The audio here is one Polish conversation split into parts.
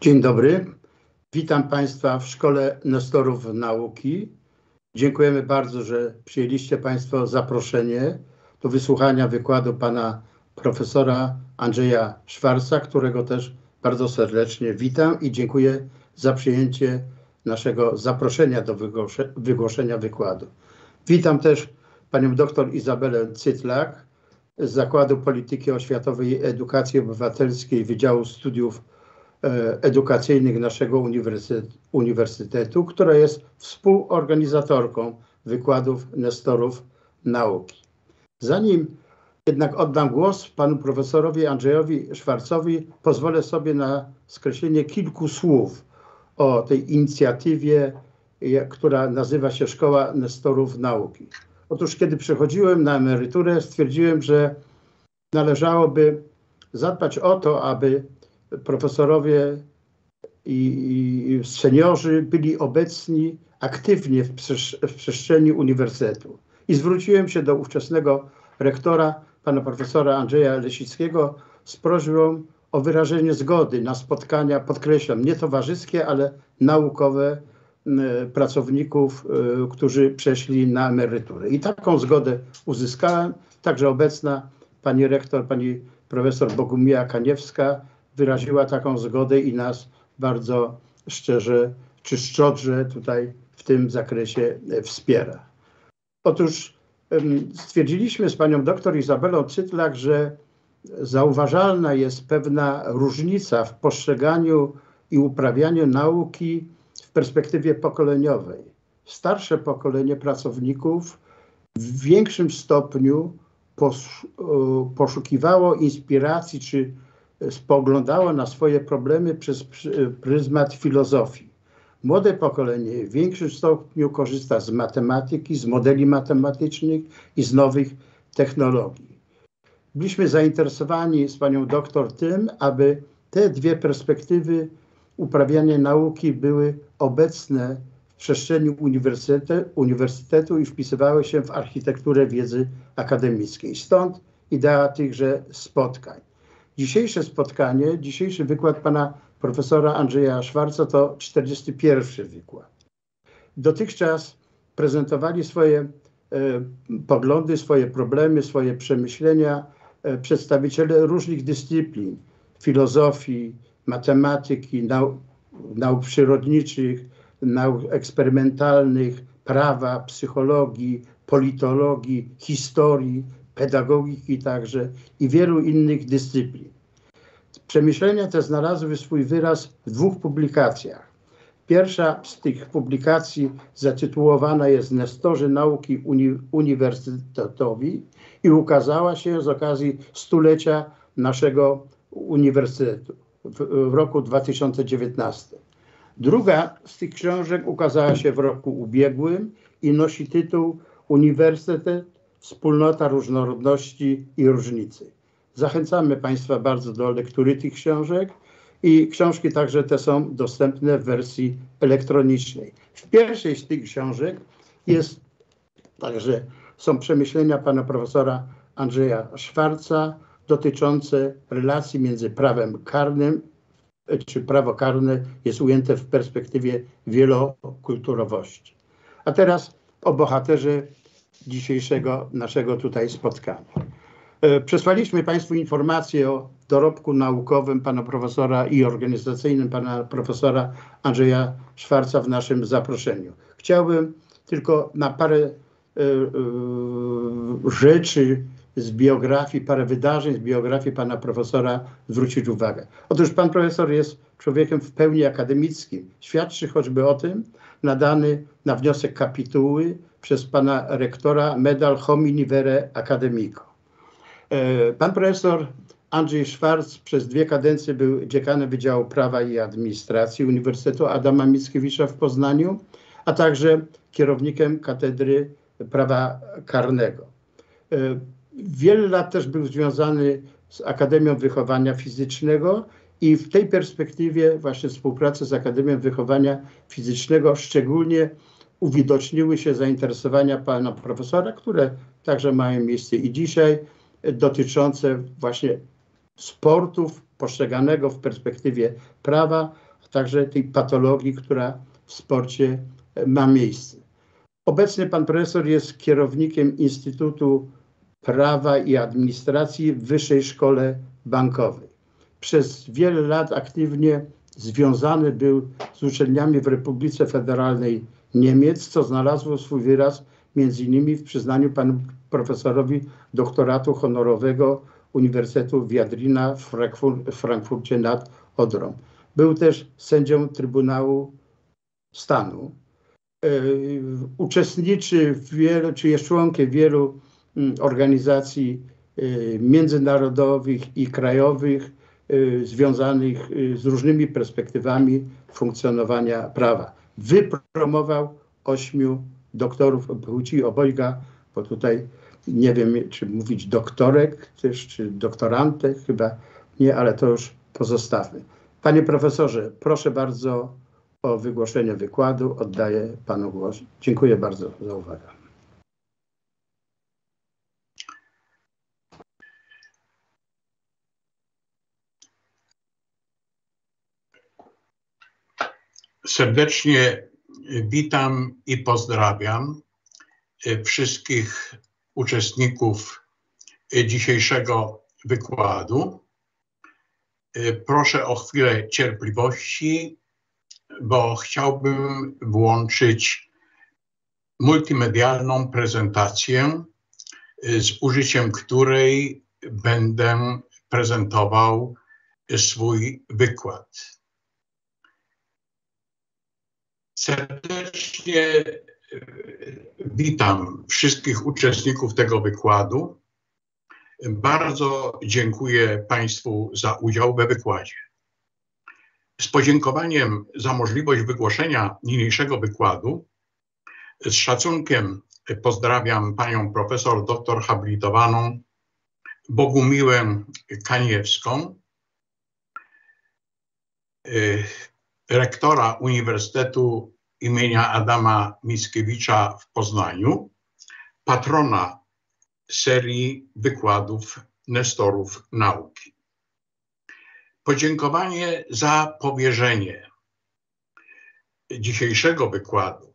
Dzień dobry. Witam Państwa w Szkole Nestorów Nauki. Dziękujemy bardzo, że przyjęliście Państwo zaproszenie do wysłuchania wykładu pana profesora Andrzeja Szwarca, którego też bardzo serdecznie witam i dziękuję za przyjęcie naszego zaproszenia do wygłoszenia wykładu. Witam też panią dr Izabelę Cytlak z Zakładu Polityki Oświatowej i Edukacji Obywatelskiej Wydziału Studiów Edukacyjnych naszego uniwersytetu, która jest współorganizatorką wykładów Nestorów Nauki. Zanim jednak oddam głos panu profesorowi Andrzejowi Szwarcowi, pozwolę sobie na skreślenie kilku słów o tej inicjatywie, która nazywa się Szkoła Nestorów Nauki. Otóż kiedy przechodziłem na emeryturę, stwierdziłem, że należałoby zadbać o to, aby profesorowie i, i seniorzy byli obecni aktywnie w, w przestrzeni uniwersytetu. I zwróciłem się do ówczesnego rektora, pana profesora Andrzeja Lesickiego, z prośbą o wyrażenie zgody na spotkania, podkreślam, nie towarzyskie, ale naukowe pracowników, y, którzy przeszli na emeryturę. I taką zgodę uzyskałem. Także obecna pani rektor, pani profesor Bogumija Kaniewska wyraziła taką zgodę i nas bardzo szczerze czy szczodrze tutaj w tym zakresie e, wspiera. Otóż stwierdziliśmy z panią doktor Izabelą Cytlak, że zauważalna jest pewna różnica w postrzeganiu i uprawianiu nauki w perspektywie pokoleniowej. Starsze pokolenie pracowników w większym stopniu poszukiwało inspiracji czy spoglądało na swoje problemy przez pryzmat filozofii. Młode pokolenie w większym stopniu korzysta z matematyki, z modeli matematycznych i z nowych technologii. Byliśmy zainteresowani z panią doktor tym, aby te dwie perspektywy uprawiania nauki były obecne w przestrzeni uniwersytetu, uniwersytetu i wpisywały się w architekturę wiedzy akademickiej. Stąd idea tychże spotkań. Dzisiejsze spotkanie, dzisiejszy wykład pana profesora Andrzeja Szwarca to 41 wykład. Dotychczas prezentowali swoje e, poglądy, swoje problemy, swoje przemyślenia e, przedstawiciele różnych dyscyplin, filozofii, matematyki, nau, nauk przyrodniczych, nauk eksperymentalnych, prawa, psychologii, politologii, historii, pedagogiki także i wielu innych dyscyplin. Przemyślenia te znalazły swój wyraz w dwóch publikacjach. Pierwsza z tych publikacji zatytułowana jest Nestorzy Nauki uni Uniwersytetowi i ukazała się z okazji stulecia naszego uniwersytetu w, w roku 2019. Druga z tych książek ukazała się w roku ubiegłym i nosi tytuł Uniwersytet, Wspólnota Różnorodności i Różnicy. Zachęcamy Państwa bardzo do lektury tych książek i książki także te są dostępne w wersji elektronicznej. W pierwszej z tych książek jest także są przemyślenia pana profesora Andrzeja Szwarca dotyczące relacji między prawem karnym, czy prawo karne jest ujęte w perspektywie wielokulturowości. A teraz o bohaterze dzisiejszego naszego tutaj spotkania. E, przesłaliśmy Państwu informację o dorobku naukowym pana profesora i organizacyjnym pana profesora Andrzeja Szwarca w naszym zaproszeniu. Chciałbym tylko na parę y, y, rzeczy z biografii, parę wydarzeń z biografii pana profesora zwrócić uwagę. Otóż pan profesor jest człowiekiem w pełni akademickim. Świadczy choćby o tym nadany na wniosek kapituły przez pana rektora medal homini vere academico. E, pan profesor Andrzej Szwarc przez dwie kadencje był dziekanem Wydziału Prawa i Administracji Uniwersytetu Adama Mickiewicza w Poznaniu, a także kierownikiem Katedry Prawa Karnego. E, wiele lat też był związany z Akademią Wychowania Fizycznego i w tej perspektywie właśnie współpracy z Akademią Wychowania Fizycznego szczególnie uwidoczniły się zainteresowania pana profesora, które także mają miejsce i dzisiaj, dotyczące właśnie sportów postrzeganego w perspektywie prawa a także tej patologii, która w sporcie ma miejsce. Obecnie pan profesor jest kierownikiem Instytutu Prawa i Administracji w Wyższej Szkole Bankowej. Przez wiele lat aktywnie związany był z uczelniami w Republice Federalnej Niemiec, co znalazło swój wyraz innymi w przyznaniu panu profesorowi doktoratu honorowego Uniwersytetu Wiadrina w Frankfurcie nad Odrą. Był też sędzią Trybunału Stanu. E, uczestniczy w wielu, czy jest członkiem wielu organizacji e, międzynarodowych i krajowych e, związanych z różnymi perspektywami funkcjonowania prawa. Wypromował ośmiu doktorów płci obojga, bo tutaj nie wiem, czy mówić doktorek też, czy doktorantek, chyba nie, ale to już pozostawmy. Panie profesorze, proszę bardzo o wygłoszenie wykładu. Oddaję panu głos. Dziękuję bardzo za uwagę. Serdecznie witam i pozdrawiam wszystkich uczestników dzisiejszego wykładu. Proszę o chwilę cierpliwości, bo chciałbym włączyć multimedialną prezentację, z użyciem której będę prezentował swój wykład. Serdecznie witam wszystkich uczestników tego wykładu. Bardzo dziękuję Państwu za udział we wykładzie. Z podziękowaniem za możliwość wygłoszenia niniejszego wykładu, z szacunkiem pozdrawiam panią profesor doktor habilitowaną Bogumiłę Kaniewską, y, rektora Uniwersytetu imienia Adama Mickiewicza w Poznaniu, patrona serii wykładów Nestorów Nauki. Podziękowanie za powierzenie dzisiejszego wykładu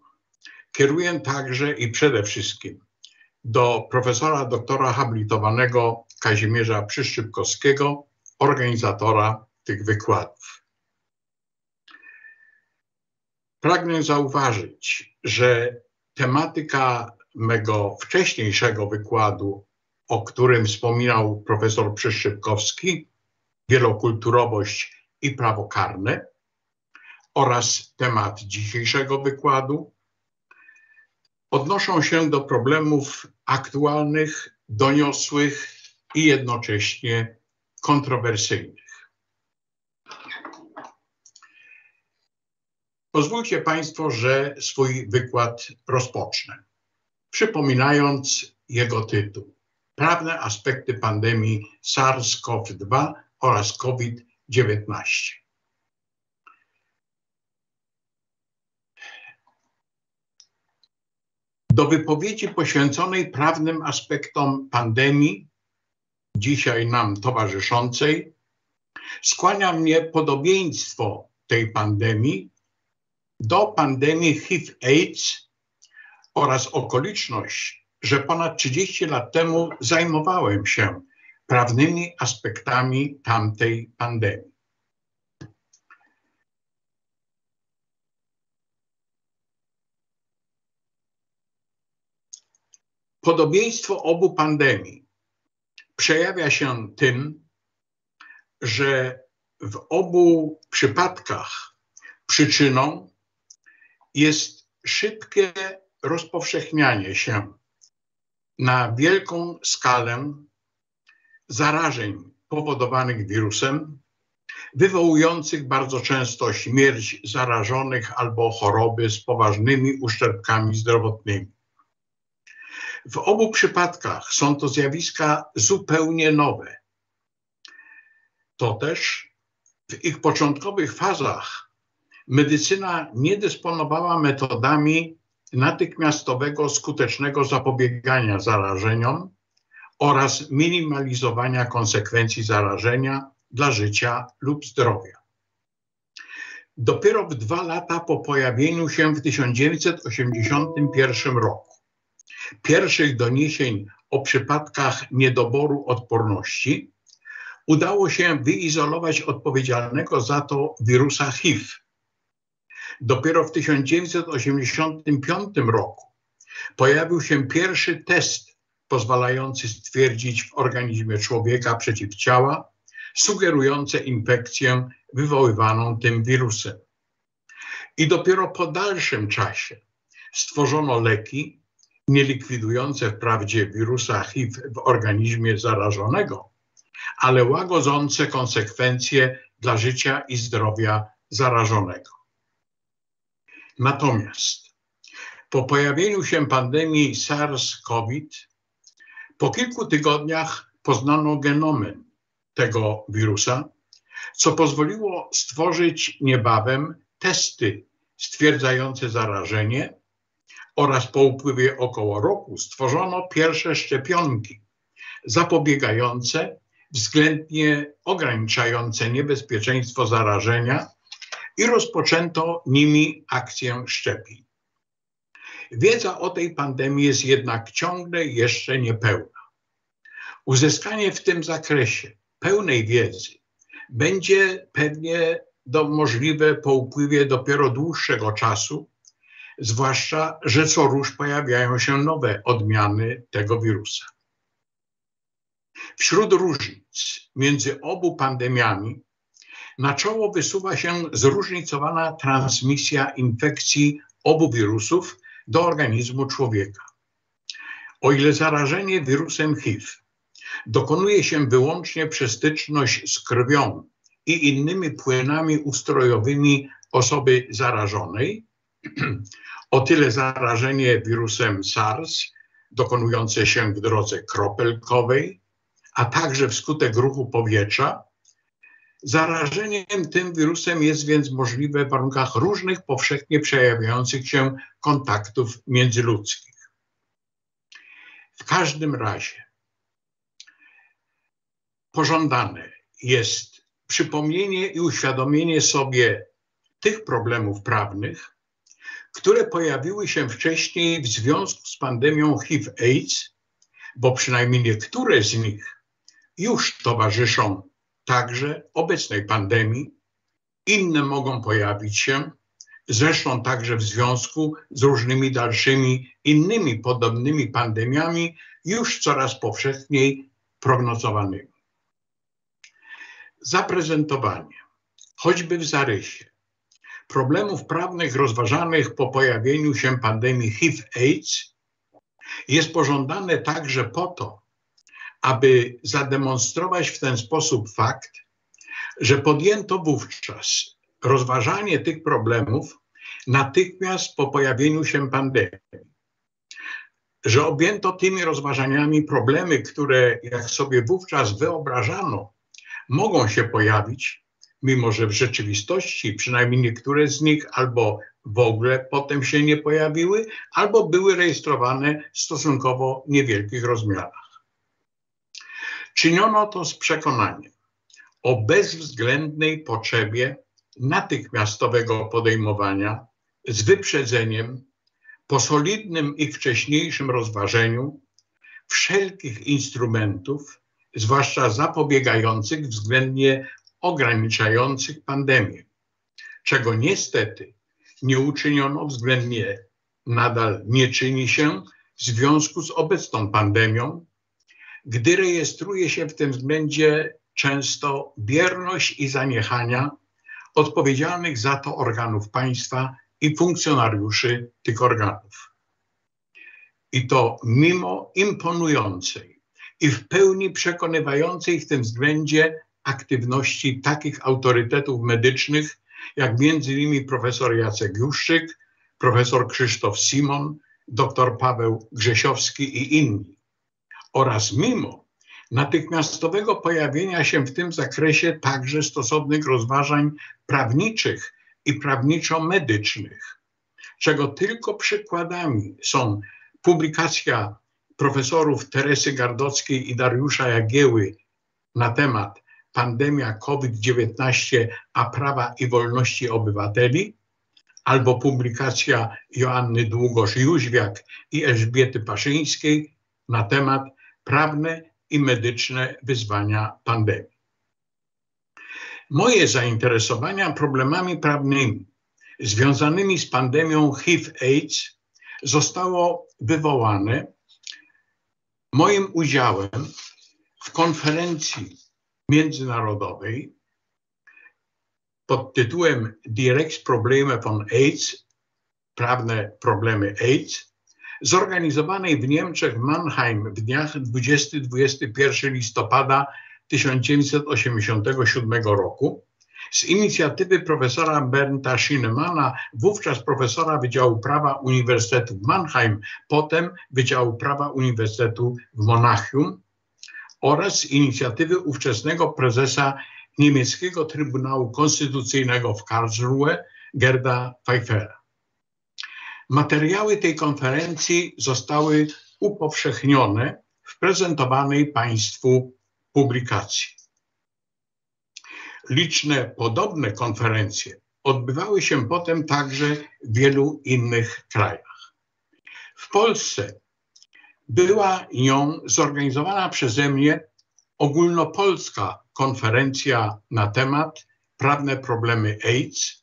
kieruję także i przede wszystkim do profesora doktora habilitowanego Kazimierza Przyszczypkowskiego, organizatora tych wykładów. Pragnę zauważyć, że tematyka mego wcześniejszego wykładu, o którym wspominał profesor Przyszczypkowski, wielokulturowość i prawo karne, oraz temat dzisiejszego wykładu, odnoszą się do problemów aktualnych, doniosłych i jednocześnie kontrowersyjnych. Pozwólcie Państwo, że swój wykład rozpocznę, przypominając jego tytuł. Prawne aspekty pandemii SARS-CoV-2 oraz COVID-19. Do wypowiedzi poświęconej prawnym aspektom pandemii, dzisiaj nam towarzyszącej, skłania mnie podobieństwo tej pandemii do pandemii HIV-AIDS oraz okoliczność, że ponad 30 lat temu zajmowałem się prawnymi aspektami tamtej pandemii. Podobieństwo obu pandemii przejawia się tym, że w obu przypadkach przyczyną jest szybkie rozpowszechnianie się na wielką skalę zarażeń powodowanych wirusem, wywołujących bardzo często śmierć zarażonych albo choroby z poważnymi uszczerbkami zdrowotnymi. W obu przypadkach są to zjawiska zupełnie nowe. To też w ich początkowych fazach medycyna nie dysponowała metodami natychmiastowego, skutecznego zapobiegania zarażeniom oraz minimalizowania konsekwencji zarażenia dla życia lub zdrowia. dopiero w dwa lata po pojawieniu się w 1981 roku pierwszych doniesień o przypadkach niedoboru odporności udało się wyizolować odpowiedzialnego za to wirusa HIV. Dopiero w 1985 roku pojawił się pierwszy test pozwalający stwierdzić w organizmie człowieka przeciwciała sugerujące infekcję wywoływaną tym wirusem. I dopiero po dalszym czasie stworzono leki nie likwidujące wprawdzie wirusa HIV w organizmie zarażonego, ale łagodzące konsekwencje dla życia i zdrowia zarażonego. Natomiast po pojawieniu się pandemii SARS-CoV, po kilku tygodniach poznano genomen tego wirusa, co pozwoliło stworzyć niebawem testy stwierdzające zarażenie oraz po upływie około roku stworzono pierwsze szczepionki zapobiegające, względnie ograniczające niebezpieczeństwo zarażenia i rozpoczęto nimi akcję szczepień. Wiedza o tej pandemii jest jednak ciągle jeszcze niepełna. Uzyskanie w tym zakresie pełnej wiedzy będzie pewnie do, możliwe po upływie dopiero dłuższego czasu, zwłaszcza, że co róż pojawiają się nowe odmiany tego wirusa. Wśród różnic między obu pandemiami na czoło wysuwa się zróżnicowana transmisja infekcji obu wirusów do organizmu człowieka. O ile zarażenie wirusem HIV dokonuje się wyłącznie przez styczność z krwią i innymi płynami ustrojowymi osoby zarażonej, o tyle zarażenie wirusem SARS dokonujące się w drodze kropelkowej, a także wskutek ruchu powietrza, Zarażeniem tym wirusem jest więc możliwe w warunkach różnych powszechnie przejawiających się kontaktów międzyludzkich. W każdym razie pożądane jest przypomnienie i uświadomienie sobie tych problemów prawnych, które pojawiły się wcześniej w związku z pandemią HIV-AIDS, bo przynajmniej niektóre z nich już towarzyszą także obecnej pandemii. Inne mogą pojawić się, zresztą także w związku z różnymi dalszymi innymi podobnymi pandemiami, już coraz powszechniej prognozowanymi. Zaprezentowanie, choćby w zarysie, problemów prawnych rozważanych po pojawieniu się pandemii HIV-AIDS jest pożądane także po to, aby zademonstrować w ten sposób fakt, że podjęto wówczas rozważanie tych problemów natychmiast po pojawieniu się pandemii. Że objęto tymi rozważaniami problemy, które, jak sobie wówczas wyobrażano, mogą się pojawić, mimo że w rzeczywistości przynajmniej niektóre z nich albo w ogóle potem się nie pojawiły, albo były rejestrowane w stosunkowo niewielkich rozmiarach. Czyniono to z przekonaniem o bezwzględnej potrzebie natychmiastowego podejmowania z wyprzedzeniem, po solidnym ich wcześniejszym rozważeniu wszelkich instrumentów, zwłaszcza zapobiegających względnie ograniczających pandemię, czego niestety nie uczyniono względnie nadal nie czyni się w związku z obecną pandemią, gdy rejestruje się w tym względzie często bierność i zaniechania odpowiedzialnych za to organów państwa i funkcjonariuszy tych organów. I to mimo imponującej i w pełni przekonywającej w tym względzie aktywności takich autorytetów medycznych, jak między innymi profesor Jacek Juszczyk, profesor Krzysztof Simon, dr Paweł Grzesiowski i inni oraz mimo natychmiastowego pojawienia się w tym zakresie także stosownych rozważań prawniczych i prawniczo-medycznych, czego tylko przykładami są publikacja profesorów Teresy Gardockiej i Dariusza Jagieły na temat Pandemia COVID-19, a prawa i wolności obywateli, albo publikacja Joanny Długosz-Jóźwiak i Elżbiety Paszyńskiej na temat prawne i medyczne wyzwania pandemii. Moje zainteresowania problemami prawnymi związanymi z pandemią HIV-AIDS zostało wywołane moim udziałem w konferencji międzynarodowej pod tytułem Direct Probleme von AIDS, prawne problemy AIDS, zorganizowanej w Niemczech Mannheim w dniach 20-21 listopada 1987 roku z inicjatywy profesora Bernta Schinemana, wówczas profesora Wydziału Prawa Uniwersytetu Mannheim, potem Wydziału Prawa Uniwersytetu w Monachium oraz z inicjatywy ówczesnego prezesa niemieckiego Trybunału Konstytucyjnego w Karlsruhe Gerda Pfeiffera. Materiały tej konferencji zostały upowszechnione w prezentowanej Państwu publikacji. Liczne podobne konferencje odbywały się potem także w wielu innych krajach. W Polsce była nią zorganizowana przeze mnie ogólnopolska konferencja na temat prawne problemy AIDS,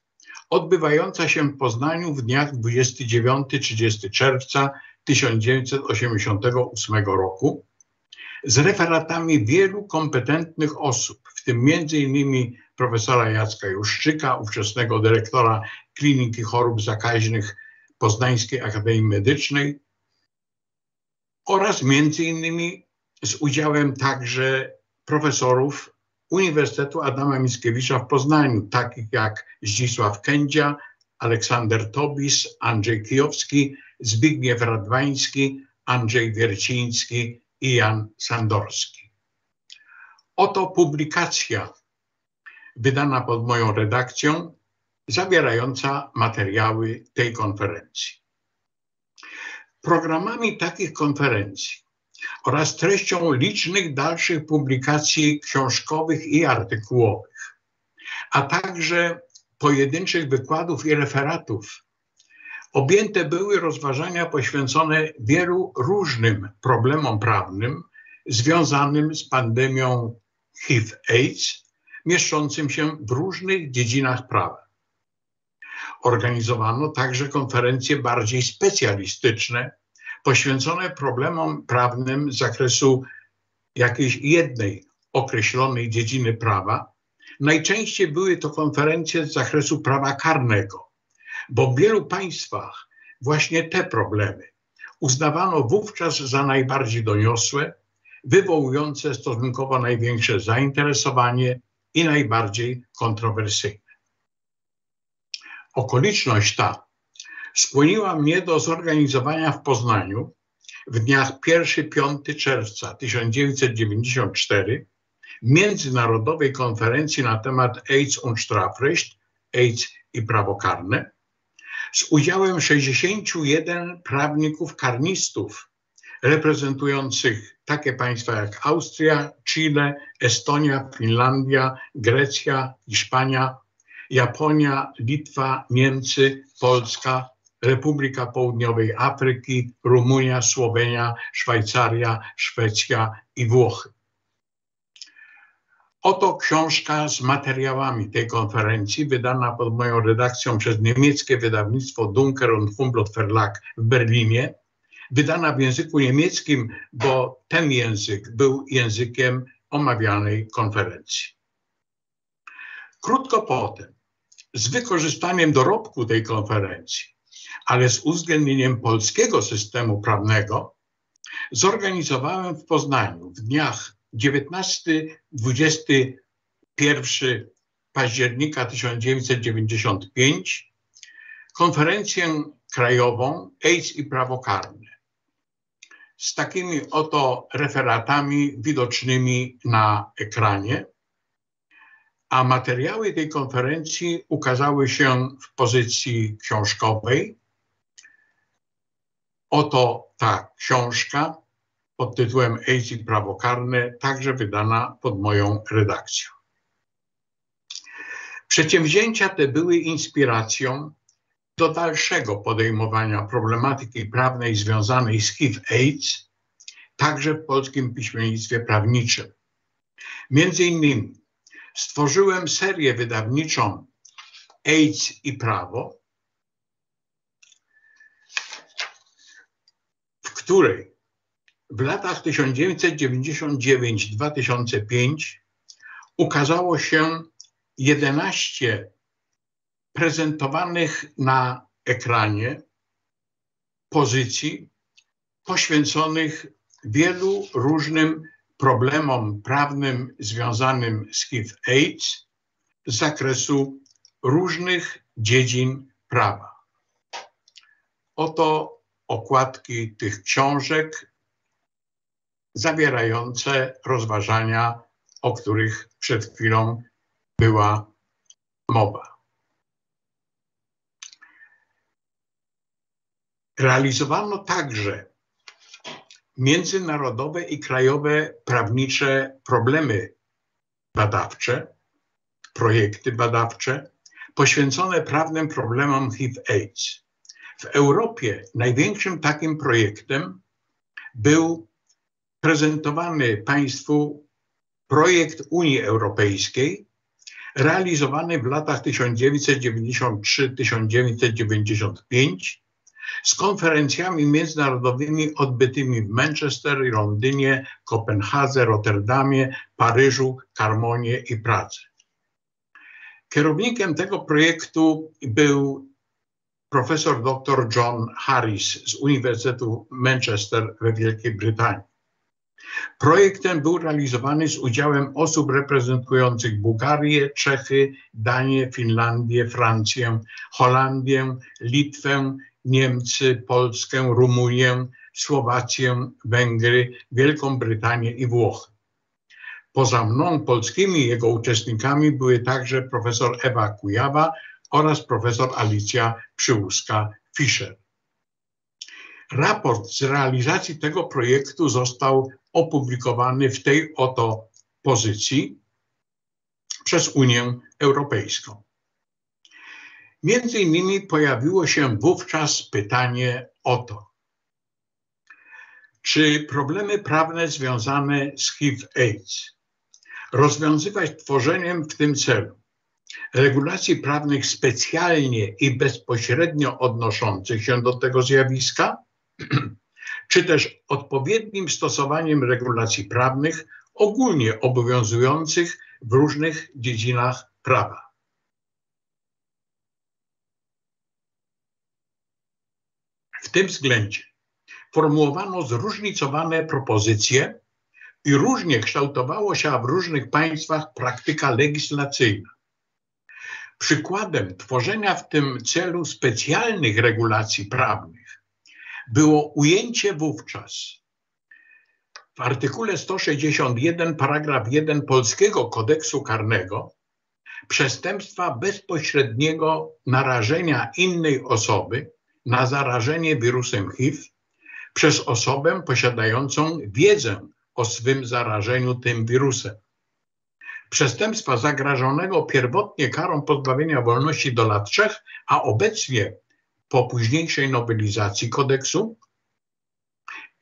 odbywająca się w Poznaniu w dniach 29-30 czerwca 1988 roku z referatami wielu kompetentnych osób, w tym m.in. profesora Jacka Juszczyka, ówczesnego dyrektora Kliniki Chorób Zakaźnych Poznańskiej Akademii Medycznej oraz m.in. z udziałem także profesorów Uniwersytetu Adama Mickiewicza w Poznaniu, takich jak Zdzisław Kędzia, Aleksander Tobis, Andrzej Kijowski, Zbigniew Radwański, Andrzej Wierciński i Jan Sandorski. Oto publikacja wydana pod moją redakcją, zawierająca materiały tej konferencji. Programami takich konferencji oraz treścią licznych dalszych publikacji książkowych i artykułowych, a także pojedynczych wykładów i referatów objęte były rozważania poświęcone wielu różnym problemom prawnym związanym z pandemią HIV-AIDS, mieszczącym się w różnych dziedzinach prawa. Organizowano także konferencje bardziej specjalistyczne, poświęcone problemom prawnym z zakresu jakiejś jednej określonej dziedziny prawa. Najczęściej były to konferencje z zakresu prawa karnego bo w wielu państwach właśnie te problemy uznawano wówczas za najbardziej doniosłe, wywołujące stosunkowo największe zainteresowanie i najbardziej kontrowersyjne. Okoliczność ta skłoniła mnie do zorganizowania w Poznaniu w dniach 1-5 czerwca 1994 międzynarodowej konferencji na temat AIDS und Strafrecht, AIDS i prawo karne, z udziałem 61 prawników karnistów reprezentujących takie państwa jak Austria, Chile, Estonia, Finlandia, Grecja, Hiszpania, Japonia, Litwa, Niemcy, Polska, Republika Południowej Afryki, Rumunia, Słowenia, Szwajcaria, Szwecja i Włochy. Oto książka z materiałami tej konferencji, wydana pod moją redakcją przez niemieckie wydawnictwo Dunker und Humboldt Verlag w Berlinie, wydana w języku niemieckim, bo ten język był językiem omawianej konferencji. Krótko potem, z wykorzystaniem dorobku tej konferencji, ale z uwzględnieniem polskiego systemu prawnego, zorganizowałem w Poznaniu w dniach 19-21 października 1995 konferencję krajową AIDS i prawo karne. Z takimi oto referatami widocznymi na ekranie. A materiały tej konferencji ukazały się w pozycji książkowej. Oto ta książka pod tytułem i prawo karne, także wydana pod moją redakcją. Przedsięwzięcia te były inspiracją do dalszego podejmowania problematyki prawnej związanej z HIV-AIDS, także w polskim piśmiennictwie prawniczym. Między innymi stworzyłem serię wydawniczą AIDS i prawo, w której w latach 1999-2005 ukazało się 11 prezentowanych na ekranie pozycji poświęconych wielu różnym problemom prawnym związanym z HIV-AIDS z zakresu różnych dziedzin prawa. Oto okładki tych książek zawierające rozważania, o których przed chwilą była mowa. Realizowano także międzynarodowe i krajowe prawnicze problemy badawcze, projekty badawcze poświęcone prawnym problemom HIV-AIDS. W Europie największym takim projektem był prezentowany Państwu projekt Unii Europejskiej, realizowany w latach 1993-1995 z konferencjami międzynarodowymi odbytymi w Manchester Londynie, Kopenhadze, Rotterdamie, Paryżu, Carmonie i Pradze. Kierownikiem tego projektu był profesor dr John Harris z Uniwersytetu Manchester we Wielkiej Brytanii. Projekt ten był realizowany z udziałem osób reprezentujących Bułgarię, Czechy, Danię, Finlandię, Francję, Holandię, Litwę, Niemcy, Polskę, Rumunię, Słowację, Węgry, Wielką Brytanię i Włochy. Poza mną polskimi jego uczestnikami były także profesor Ewa Kujawa oraz profesor Alicja Przyłuska-Fischer. Raport z realizacji tego projektu został opublikowany w tej oto pozycji przez Unię Europejską. Między innymi pojawiło się wówczas pytanie o to, czy problemy prawne związane z HIV-AIDS rozwiązywać tworzeniem w tym celu regulacji prawnych specjalnie i bezpośrednio odnoszących się do tego zjawiska, czy też odpowiednim stosowaniem regulacji prawnych ogólnie obowiązujących w różnych dziedzinach prawa. W tym względzie formułowano zróżnicowane propozycje i różnie kształtowała się w różnych państwach praktyka legislacyjna. Przykładem tworzenia w tym celu specjalnych regulacji prawnych było ujęcie wówczas w artykule 161 paragraf 1 Polskiego Kodeksu Karnego przestępstwa bezpośredniego narażenia innej osoby na zarażenie wirusem HIV przez osobę posiadającą wiedzę o swym zarażeniu tym wirusem. Przestępstwa zagrażonego pierwotnie karą pozbawienia wolności do lat trzech, a obecnie po późniejszej nowelizacji kodeksu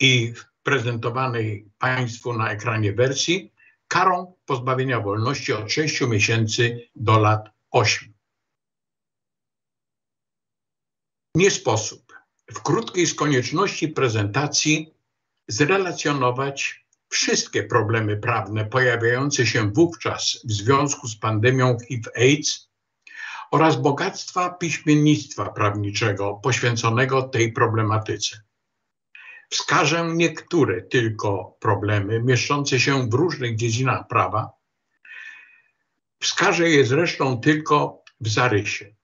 i prezentowanej Państwu na ekranie wersji karą pozbawienia wolności od 6 miesięcy do lat 8. Nie sposób w krótkiej z konieczności prezentacji zrelacjonować wszystkie problemy prawne pojawiające się wówczas w związku z pandemią HIV-AIDS oraz bogactwa piśmiennictwa prawniczego poświęconego tej problematyce. Wskażę niektóre tylko problemy mieszczące się w różnych dziedzinach prawa. Wskażę je zresztą tylko w zarysie.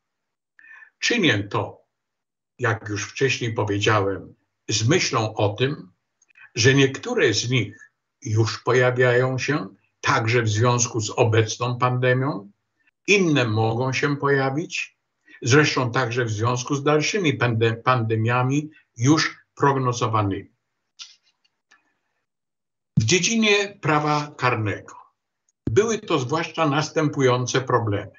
Czynię to jak już wcześniej powiedziałem, z myślą o tym, że niektóre z nich już pojawiają się także w związku z obecną pandemią, inne mogą się pojawić, zresztą także w związku z dalszymi pandemiami już prognozowanymi. W dziedzinie prawa karnego były to zwłaszcza następujące problemy.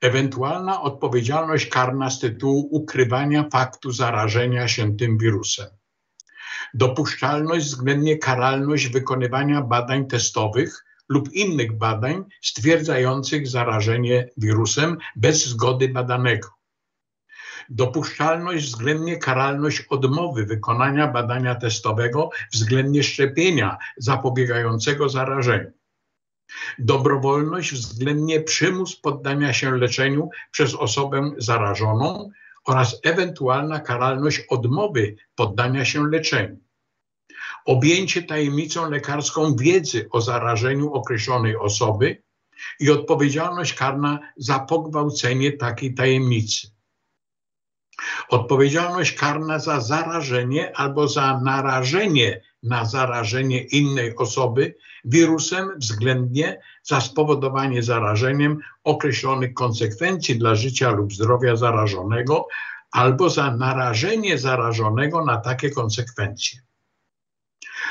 ewentualna odpowiedzialność karna z tytułu ukrywania faktu zarażenia się tym wirusem, dopuszczalność względnie karalność wykonywania badań testowych lub innych badań stwierdzających zarażenie wirusem bez zgody badanego. Dopuszczalność względnie karalność odmowy wykonania badania testowego względnie szczepienia zapobiegającego zarażeniu dobrowolność względnie przymus poddania się leczeniu przez osobę zarażoną oraz ewentualna karalność odmowy poddania się leczeniu. Objęcie tajemnicą lekarską wiedzy o zarażeniu określonej osoby i odpowiedzialność karna za pogwałcenie takiej tajemnicy. Odpowiedzialność karna za zarażenie albo za narażenie na zarażenie innej osoby wirusem względnie za spowodowanie zarażeniem określonych konsekwencji dla życia lub zdrowia zarażonego albo za narażenie zarażonego na takie konsekwencje.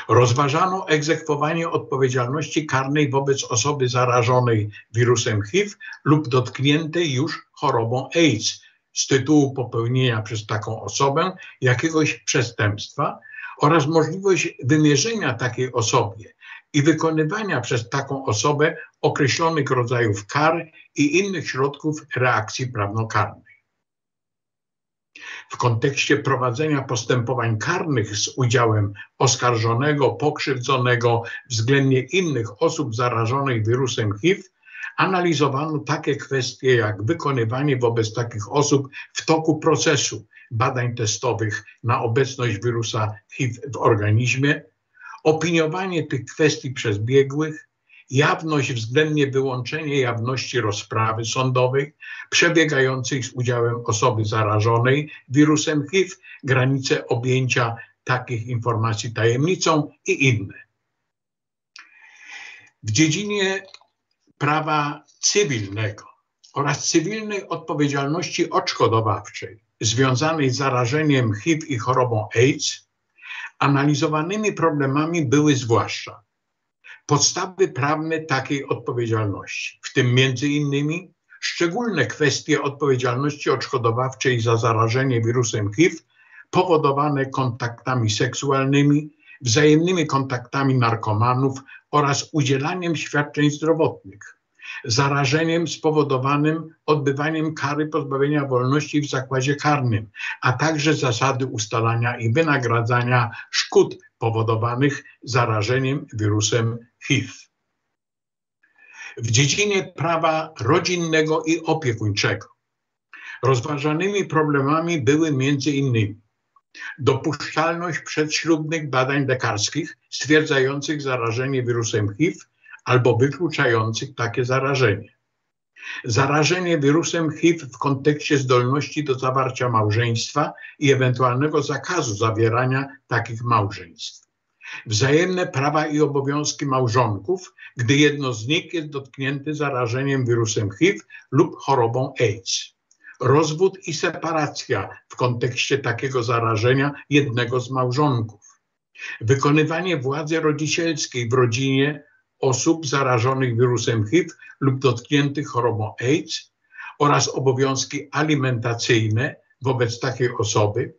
Rozważano egzekwowanie odpowiedzialności karnej wobec osoby zarażonej wirusem HIV lub dotkniętej już chorobą AIDS z tytułu popełnienia przez taką osobę jakiegoś przestępstwa oraz możliwość wymierzenia takiej osobie i wykonywania przez taką osobę określonych rodzajów kar i innych środków reakcji prawnokarnej. W kontekście prowadzenia postępowań karnych z udziałem oskarżonego, pokrzywdzonego względnie innych osób zarażonych wirusem HIV analizowano takie kwestie jak wykonywanie wobec takich osób w toku procesu badań testowych na obecność wirusa HIV w organizmie, opiniowanie tych kwestii przez biegłych, jawność względnie wyłączenie jawności rozprawy sądowej przebiegającej z udziałem osoby zarażonej wirusem HIV, granice objęcia takich informacji tajemnicą i inne. W dziedzinie prawa cywilnego oraz cywilnej odpowiedzialności odszkodowawczej związanej z zarażeniem HIV i chorobą AIDS, analizowanymi problemami były zwłaszcza podstawy prawne takiej odpowiedzialności, w tym między innymi szczególne kwestie odpowiedzialności odszkodowawczej za zarażenie wirusem HIV powodowane kontaktami seksualnymi, wzajemnymi kontaktami narkomanów oraz udzielaniem świadczeń zdrowotnych zarażeniem spowodowanym odbywaniem kary pozbawienia wolności w zakładzie karnym, a także zasady ustalania i wynagradzania szkód powodowanych zarażeniem wirusem HIV. W dziedzinie prawa rodzinnego i opiekuńczego rozważanymi problemami były innymi dopuszczalność przedślubnych badań lekarskich stwierdzających zarażenie wirusem HIV albo wykluczających takie zarażenie. Zarażenie wirusem HIV w kontekście zdolności do zawarcia małżeństwa i ewentualnego zakazu zawierania takich małżeństw. Wzajemne prawa i obowiązki małżonków, gdy jedno z nich jest dotknięte zarażeniem wirusem HIV lub chorobą AIDS. Rozwód i separacja w kontekście takiego zarażenia jednego z małżonków. Wykonywanie władzy rodzicielskiej w rodzinie osób zarażonych wirusem HIV lub dotkniętych chorobą AIDS oraz obowiązki alimentacyjne wobec takiej osoby,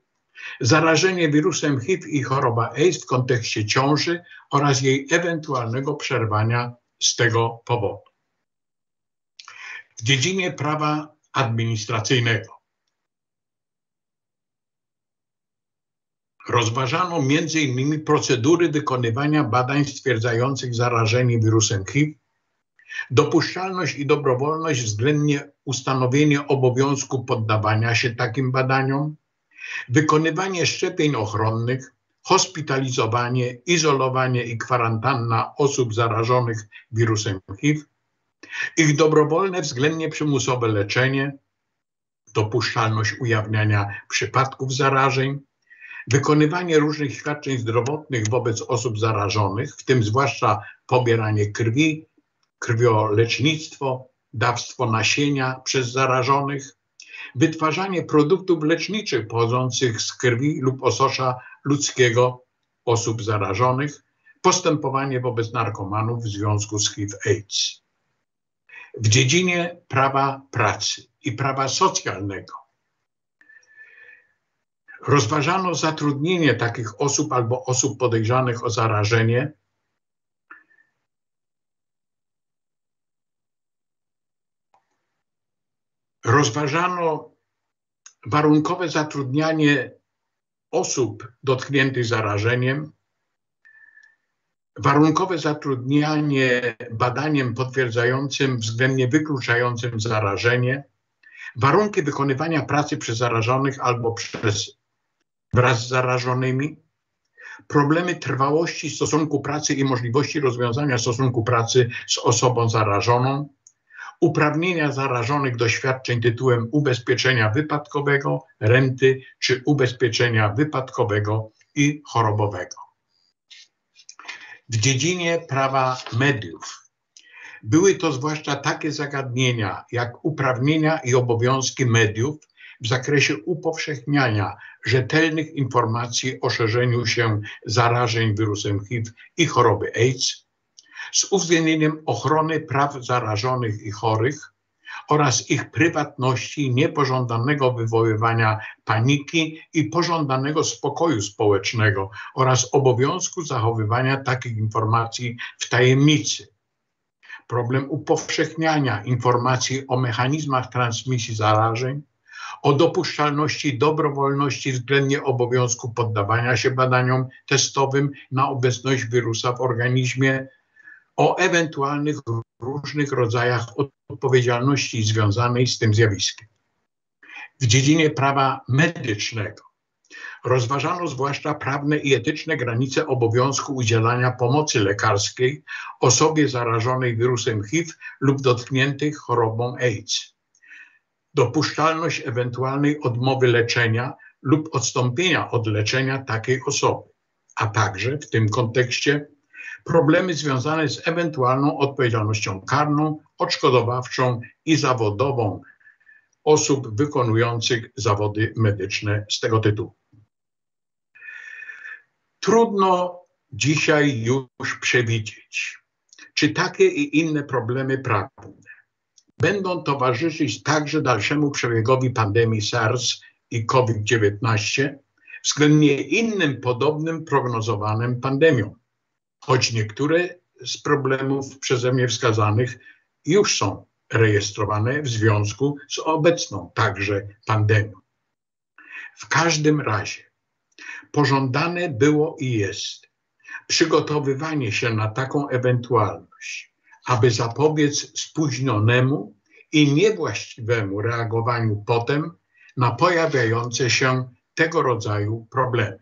zarażenie wirusem HIV i choroba AIDS w kontekście ciąży oraz jej ewentualnego przerwania z tego powodu. W dziedzinie prawa administracyjnego Rozważano m.in. procedury wykonywania badań stwierdzających zarażenie wirusem HIV, dopuszczalność i dobrowolność względnie ustanowienie obowiązku poddawania się takim badaniom, wykonywanie szczepień ochronnych, hospitalizowanie, izolowanie i kwarantanna osób zarażonych wirusem HIV, ich dobrowolne względnie przymusowe leczenie, dopuszczalność ujawniania przypadków zarażeń, wykonywanie różnych świadczeń zdrowotnych wobec osób zarażonych, w tym zwłaszcza pobieranie krwi, krwiolecznictwo, dawstwo nasienia przez zarażonych, wytwarzanie produktów leczniczych pochodzących z krwi lub ososza ludzkiego osób zarażonych, postępowanie wobec narkomanów w związku z HIV-AIDS. w dziedzinie prawa pracy i prawa socjalnego. Rozważano zatrudnienie takich osób albo osób podejrzanych o zarażenie. Rozważano warunkowe zatrudnianie osób dotkniętych zarażeniem, warunkowe zatrudnianie badaniem potwierdzającym względnie wykluczającym zarażenie, warunki wykonywania pracy przez zarażonych albo przez wraz z zarażonymi, problemy trwałości stosunku pracy i możliwości rozwiązania stosunku pracy z osobą zarażoną, uprawnienia zarażonych do świadczeń tytułem ubezpieczenia wypadkowego, renty czy ubezpieczenia wypadkowego i chorobowego. W dziedzinie prawa mediów. Były to zwłaszcza takie zagadnienia jak uprawnienia i obowiązki mediów w zakresie upowszechniania rzetelnych informacji o szerzeniu się zarażeń wirusem HIV i choroby AIDS, z uwzględnieniem ochrony praw zarażonych i chorych oraz ich prywatności, niepożądanego wywoływania paniki i pożądanego spokoju społecznego oraz obowiązku zachowywania takich informacji w tajemnicy. Problem upowszechniania informacji o mechanizmach transmisji zarażeń, o dopuszczalności dobrowolności względnie obowiązku poddawania się badaniom testowym na obecność wirusa w organizmie o ewentualnych różnych rodzajach odpowiedzialności związanej z tym zjawiskiem. W dziedzinie prawa medycznego rozważano zwłaszcza prawne i etyczne granice obowiązku udzielania pomocy lekarskiej osobie zarażonej wirusem HIV lub dotkniętej chorobą AIDS. Dopuszczalność ewentualnej odmowy leczenia lub odstąpienia od leczenia takiej osoby, a także w tym kontekście problemy związane z ewentualną odpowiedzialnością karną, odszkodowawczą i zawodową osób wykonujących zawody medyczne z tego tytułu. Trudno dzisiaj już przewidzieć, czy takie i inne problemy prawne będą towarzyszyć także dalszemu przebiegowi pandemii SARS i COVID-19 względnie innym podobnym prognozowanym pandemiom choć niektóre z problemów przeze mnie wskazanych już są rejestrowane w związku z obecną także pandemią. W każdym razie pożądane było i jest przygotowywanie się na taką ewentualność, aby zapobiec spóźnionemu i niewłaściwemu reagowaniu potem na pojawiające się tego rodzaju problemy.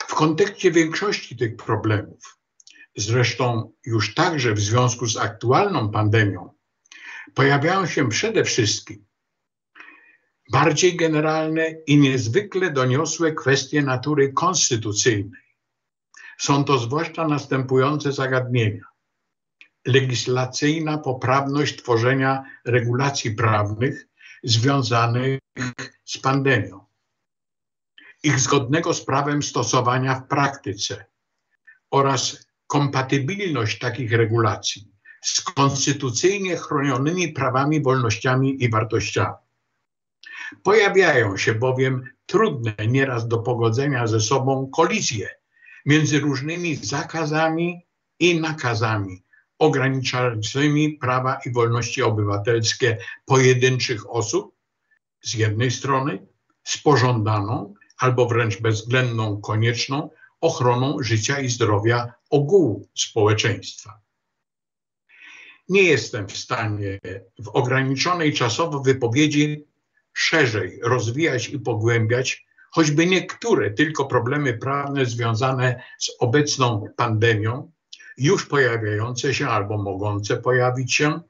W kontekście większości tych problemów, zresztą już także w związku z aktualną pandemią, pojawiają się przede wszystkim bardziej generalne i niezwykle doniosłe kwestie natury konstytucyjnej. Są to zwłaszcza następujące zagadnienia. Legislacyjna poprawność tworzenia regulacji prawnych związanych z pandemią ich zgodnego z prawem stosowania w praktyce oraz kompatybilność takich regulacji z konstytucyjnie chronionymi prawami, wolnościami i wartościami. Pojawiają się bowiem trudne nieraz do pogodzenia ze sobą kolizje między różnymi zakazami i nakazami ograniczającymi prawa i wolności obywatelskie pojedynczych osób z jednej strony z pożądaną albo wręcz bezwzględną konieczną ochroną życia i zdrowia ogółu społeczeństwa. Nie jestem w stanie w ograniczonej czasowo wypowiedzi szerzej rozwijać i pogłębiać choćby niektóre tylko problemy prawne związane z obecną pandemią, już pojawiające się albo mogące pojawić się,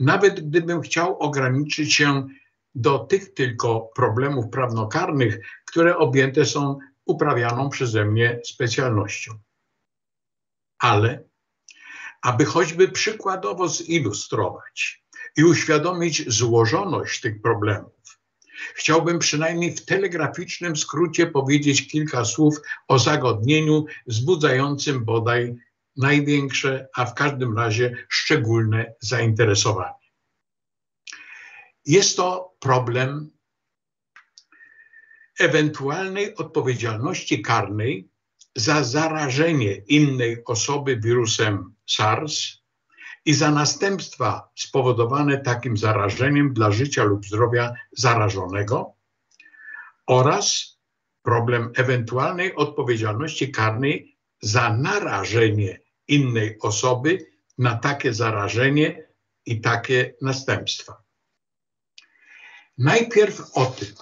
nawet gdybym chciał ograniczyć się do tych tylko problemów prawnokarnych, które objęte są uprawianą przeze mnie specjalnością. Ale aby choćby przykładowo zilustrować i uświadomić złożoność tych problemów, chciałbym przynajmniej w telegraficznym skrócie powiedzieć kilka słów o zagadnieniu wzbudzającym bodaj największe, a w każdym razie szczególne zainteresowanie. Jest to problem ewentualnej odpowiedzialności karnej za zarażenie innej osoby wirusem SARS i za następstwa spowodowane takim zarażeniem dla życia lub zdrowia zarażonego oraz problem ewentualnej odpowiedzialności karnej za narażenie innej osoby na takie zarażenie i takie następstwa. Najpierw o tym,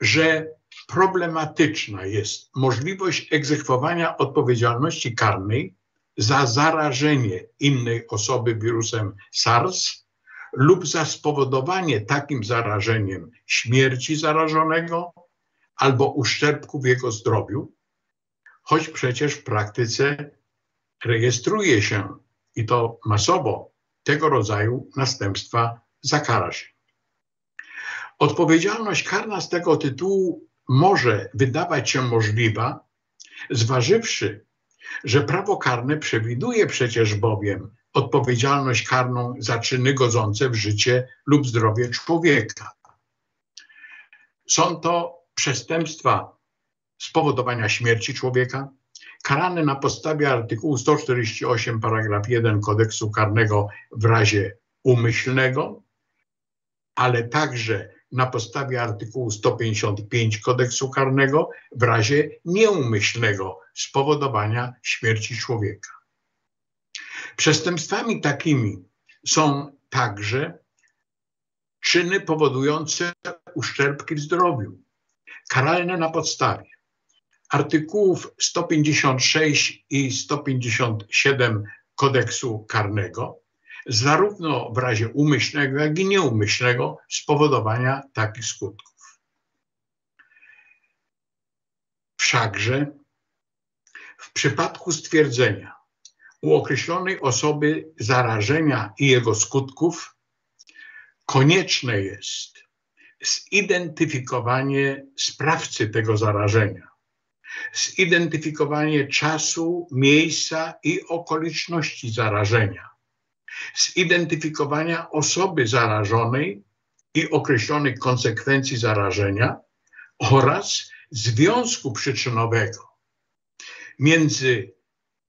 że problematyczna jest możliwość egzekwowania odpowiedzialności karnej za zarażenie innej osoby wirusem SARS lub za spowodowanie takim zarażeniem śmierci zarażonego albo uszczerbku w jego zdrowiu, choć przecież w praktyce rejestruje się i to masowo tego rodzaju następstwa zakażeń. Odpowiedzialność karna z tego tytułu może wydawać się możliwa, zważywszy, że prawo karne przewiduje przecież bowiem odpowiedzialność karną za czyny godzące w życie lub zdrowie człowieka. Są to przestępstwa spowodowania śmierci człowieka, karane na podstawie artykułu 148 paragraf 1 kodeksu karnego w razie umyślnego, ale także na podstawie artykułu 155 kodeksu karnego w razie nieumyślnego spowodowania śmierci człowieka. Przestępstwami takimi są także czyny powodujące uszczerbki w zdrowiu, karalne na podstawie artykułów 156 i 157 kodeksu karnego, zarówno w razie umyślnego, jak i nieumyślnego spowodowania takich skutków. Wszakże w przypadku stwierdzenia u określonej osoby zarażenia i jego skutków konieczne jest zidentyfikowanie sprawcy tego zarażenia, zidentyfikowanie czasu, miejsca i okoliczności zarażenia, zidentyfikowania osoby zarażonej i określonych konsekwencji zarażenia oraz związku przyczynowego między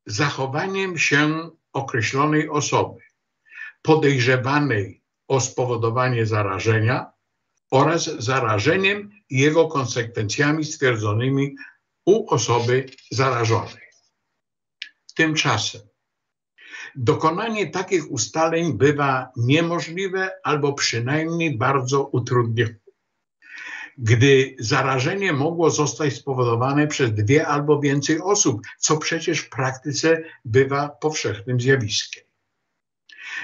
zachowaniem się określonej osoby podejrzewanej o spowodowanie zarażenia oraz zarażeniem i jego konsekwencjami stwierdzonymi u osoby zarażonej. Tymczasem dokonanie takich ustaleń bywa niemożliwe albo przynajmniej bardzo utrudnione, gdy zarażenie mogło zostać spowodowane przez dwie albo więcej osób, co przecież w praktyce bywa powszechnym zjawiskiem.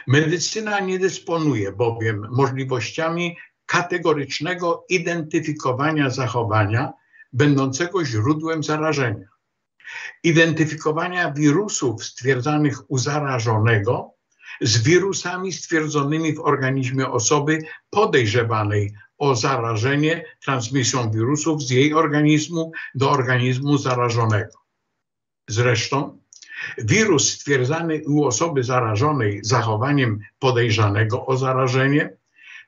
Medycyna nie dysponuje bowiem możliwościami kategorycznego identyfikowania zachowania będącego źródłem zarażenia identyfikowania wirusów stwierdzanych u zarażonego z wirusami stwierdzonymi w organizmie osoby podejrzewanej o zarażenie transmisją wirusów z jej organizmu do organizmu zarażonego. Zresztą wirus stwierdzany u osoby zarażonej zachowaniem podejrzanego o zarażenie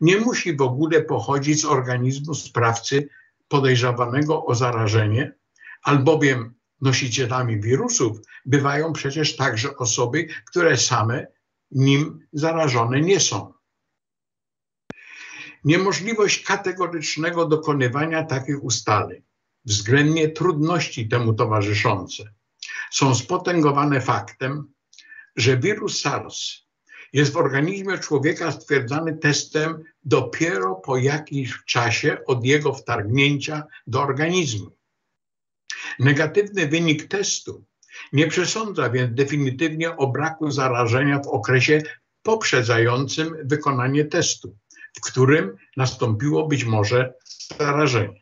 nie musi w ogóle pochodzić z organizmu sprawcy podejrzewanego o zarażenie, albowiem nosicielami wirusów bywają przecież także osoby, które same nim zarażone nie są. Niemożliwość kategorycznego dokonywania takich ustaleń, względnie trudności temu towarzyszące, są spotęgowane faktem, że wirus SARS jest w organizmie człowieka stwierdzany testem dopiero po jakimś czasie od jego wtargnięcia do organizmu. Negatywny wynik testu nie przesądza więc definitywnie o braku zarażenia w okresie poprzedzającym wykonanie testu, w którym nastąpiło być może zarażenie.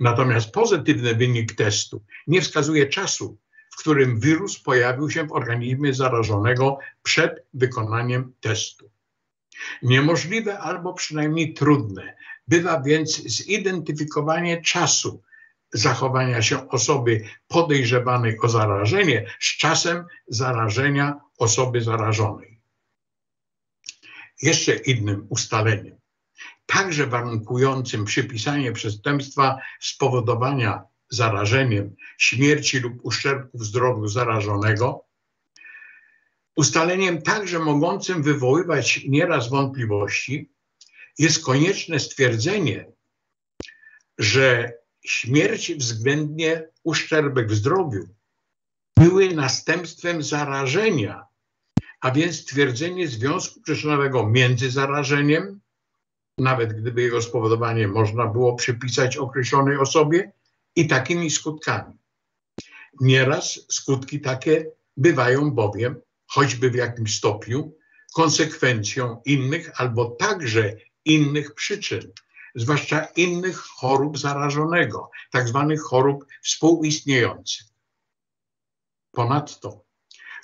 Natomiast pozytywny wynik testu nie wskazuje czasu, którym wirus pojawił się w organizmie zarażonego przed wykonaniem testu. Niemożliwe albo przynajmniej trudne bywa więc zidentyfikowanie czasu zachowania się osoby podejrzewanej o zarażenie z czasem zarażenia osoby zarażonej. Jeszcze innym ustaleniem, także warunkującym przypisanie przestępstwa spowodowania zarażeniem śmierci lub uszczerbku w zdrowiu zarażonego, ustaleniem także mogącym wywoływać nieraz wątpliwości, jest konieczne stwierdzenie, że śmierć względnie uszczerbek w zdrowiu były następstwem zarażenia, a więc stwierdzenie związku przyczynowego między zarażeniem, nawet gdyby jego spowodowanie można było przypisać określonej osobie, i takimi skutkami. Nieraz skutki takie bywają bowiem, choćby w jakimś stopniu, konsekwencją innych albo także innych przyczyn, zwłaszcza innych chorób zarażonego, tak zwanych chorób współistniejących. Ponadto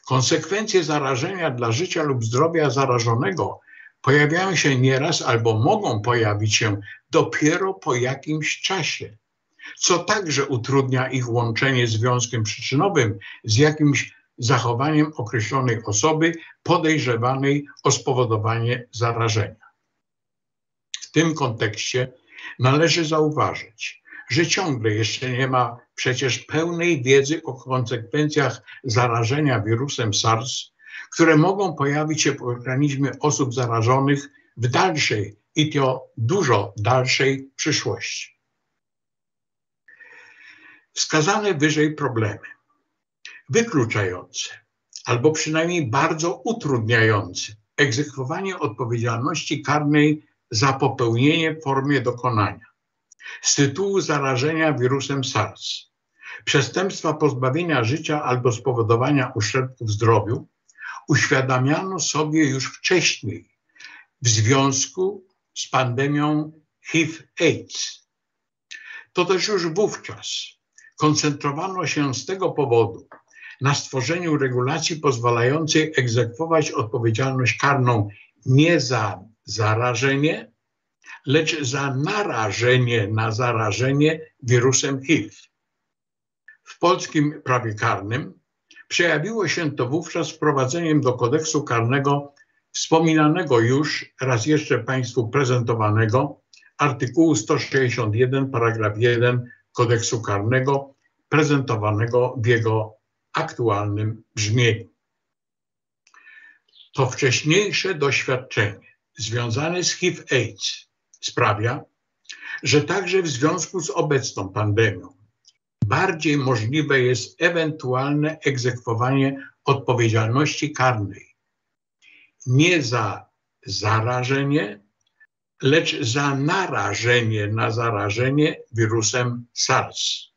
konsekwencje zarażenia dla życia lub zdrowia zarażonego pojawiają się nieraz albo mogą pojawić się dopiero po jakimś czasie, co także utrudnia ich łączenie związkiem przyczynowym z jakimś zachowaniem określonej osoby podejrzewanej o spowodowanie zarażenia. W tym kontekście należy zauważyć, że ciągle jeszcze nie ma przecież pełnej wiedzy o konsekwencjach zarażenia wirusem SARS, które mogą pojawić się w organizmie osób zarażonych w dalszej i to dużo dalszej przyszłości. Wskazane wyżej problemy. Wykluczające albo przynajmniej bardzo utrudniające egzekwowanie odpowiedzialności karnej za popełnienie w formie dokonania. Z tytułu zarażenia wirusem SARS, przestępstwa pozbawienia życia albo spowodowania uszczerbku w zdrowiu uświadamiano sobie już wcześniej w związku z pandemią HIV-AIDS. To też już wówczas koncentrowano się z tego powodu na stworzeniu regulacji pozwalającej egzekwować odpowiedzialność karną nie za zarażenie, lecz za narażenie na zarażenie wirusem HIV. W polskim prawie karnym przejawiło się to wówczas wprowadzeniem do kodeksu karnego wspominanego już raz jeszcze Państwu prezentowanego artykułu 161 paragraf 1 kodeksu karnego prezentowanego w jego aktualnym brzmieniu. To wcześniejsze doświadczenie związane z HIV-AIDS sprawia, że także w związku z obecną pandemią bardziej możliwe jest ewentualne egzekwowanie odpowiedzialności karnej nie za zarażenie, lecz za narażenie na zarażenie wirusem SARS.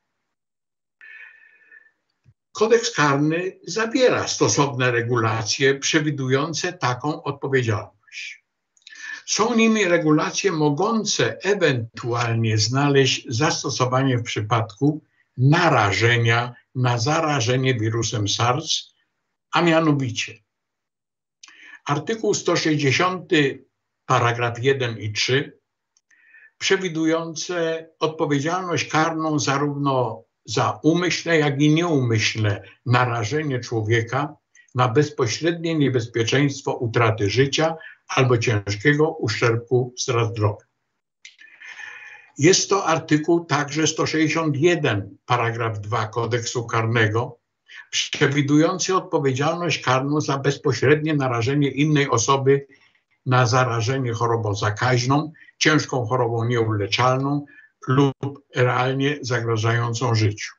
Kodeks karny zawiera stosowne regulacje przewidujące taką odpowiedzialność. Są nimi regulacje mogące ewentualnie znaleźć zastosowanie w przypadku narażenia na zarażenie wirusem SARS, a mianowicie artykuł 160 paragraf 1 i 3 przewidujące odpowiedzialność karną zarówno za umyślne, jak i nieumyślne narażenie człowieka na bezpośrednie niebezpieczeństwo utraty życia albo ciężkiego uszczerbku zdrowia. Jest to artykuł także 161, paragraf 2 kodeksu karnego, przewidujący odpowiedzialność karną za bezpośrednie narażenie innej osoby na zarażenie chorobą zakaźną, ciężką chorobą nieuleczalną lub realnie zagrażającą życiu.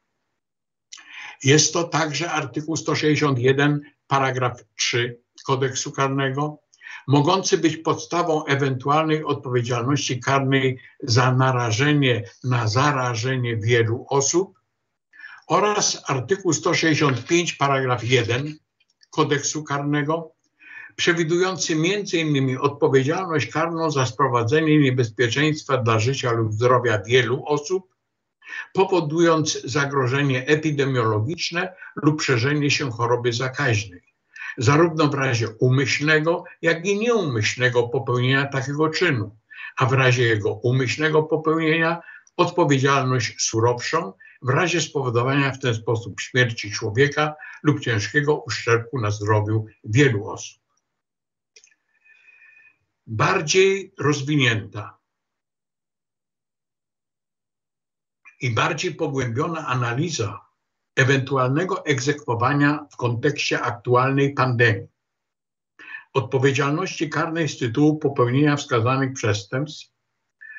Jest to także artykuł 161, paragraf 3 kodeksu karnego, mogący być podstawą ewentualnej odpowiedzialności karnej za narażenie na zarażenie wielu osób oraz artykuł 165, paragraf 1 kodeksu karnego, przewidujący m.in. odpowiedzialność karną za sprowadzenie niebezpieczeństwa dla życia lub zdrowia wielu osób, powodując zagrożenie epidemiologiczne lub szerzenie się choroby zakaźnej, zarówno w razie umyślnego, jak i nieumyślnego popełnienia takiego czynu, a w razie jego umyślnego popełnienia odpowiedzialność surowszą w razie spowodowania w ten sposób śmierci człowieka lub ciężkiego uszczerbku na zdrowiu wielu osób. Bardziej rozwinięta i bardziej pogłębiona analiza ewentualnego egzekwowania w kontekście aktualnej pandemii, odpowiedzialności karnej z tytułu popełnienia wskazanych przestępstw,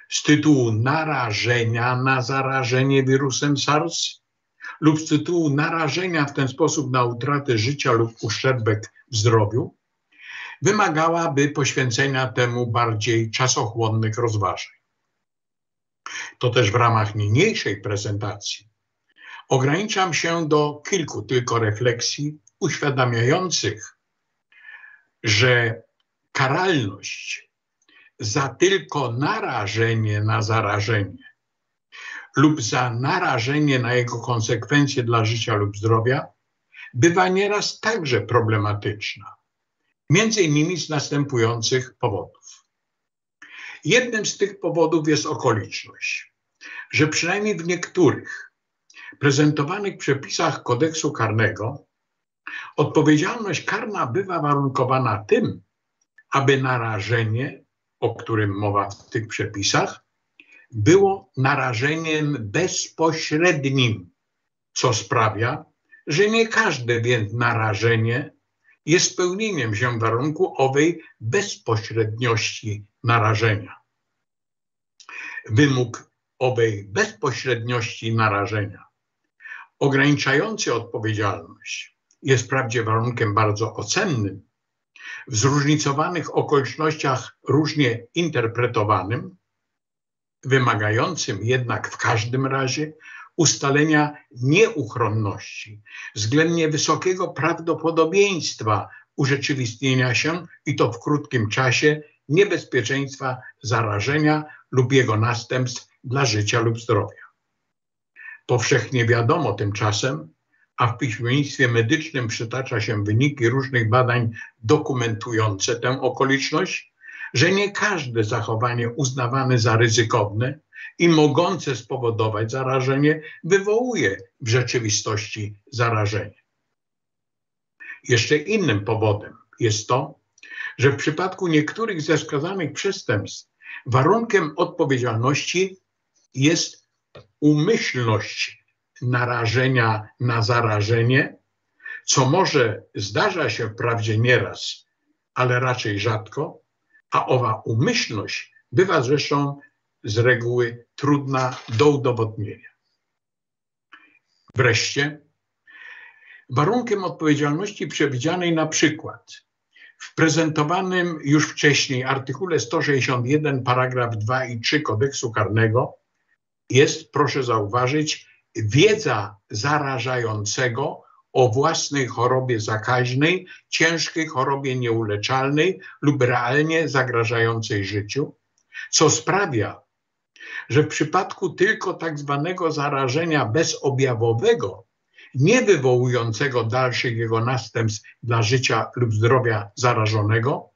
z tytułu narażenia na zarażenie wirusem SARS lub z tytułu narażenia w ten sposób na utratę życia lub uszczerbek w zdrowiu, wymagałaby poświęcenia temu bardziej czasochłonnych rozważań. To też w ramach niniejszej prezentacji ograniczam się do kilku tylko refleksji uświadamiających, że karalność za tylko narażenie na zarażenie lub za narażenie na jego konsekwencje dla życia lub zdrowia bywa nieraz także problematyczna, między innymi z następujących powodów. Jednym z tych powodów jest okoliczność, że przynajmniej w niektórych prezentowanych przepisach kodeksu karnego odpowiedzialność karna bywa warunkowana tym, aby narażenie, o którym mowa w tych przepisach, było narażeniem bezpośrednim, co sprawia, że nie każde więc narażenie jest spełnieniem się warunku owej bezpośredniości narażenia. Wymóg owej bezpośredniości narażenia, ograniczający odpowiedzialność, jest wprawdzie warunkiem bardzo ocennym, w zróżnicowanych okolicznościach różnie interpretowanym, wymagającym jednak w każdym razie ustalenia nieuchronności, względnie wysokiego prawdopodobieństwa urzeczywistnienia się i to w krótkim czasie niebezpieczeństwa zarażenia lub jego następstw dla życia lub zdrowia. Powszechnie wiadomo tymczasem, a w piśmieństwie medycznym przytacza się wyniki różnych badań dokumentujące tę okoliczność, że nie każde zachowanie uznawane za ryzykowne i mogące spowodować zarażenie wywołuje w rzeczywistości zarażenie. Jeszcze innym powodem jest to, że w przypadku niektórych ze wskazanych przestępstw warunkiem odpowiedzialności jest umyślność narażenia na zarażenie, co może zdarza się wprawdzie nieraz, ale raczej rzadko, a owa umyślność bywa zresztą z reguły trudna do udowodnienia. Wreszcie, warunkiem odpowiedzialności przewidzianej na przykład w prezentowanym już wcześniej artykule 161 paragraf 2 i 3 kodeksu karnego jest, proszę zauważyć, wiedza zarażającego o własnej chorobie zakaźnej, ciężkiej chorobie nieuleczalnej lub realnie zagrażającej życiu, co sprawia, że w przypadku tylko tak zwanego zarażenia bezobjawowego, nie wywołującego dalszych jego następstw dla życia lub zdrowia zarażonego,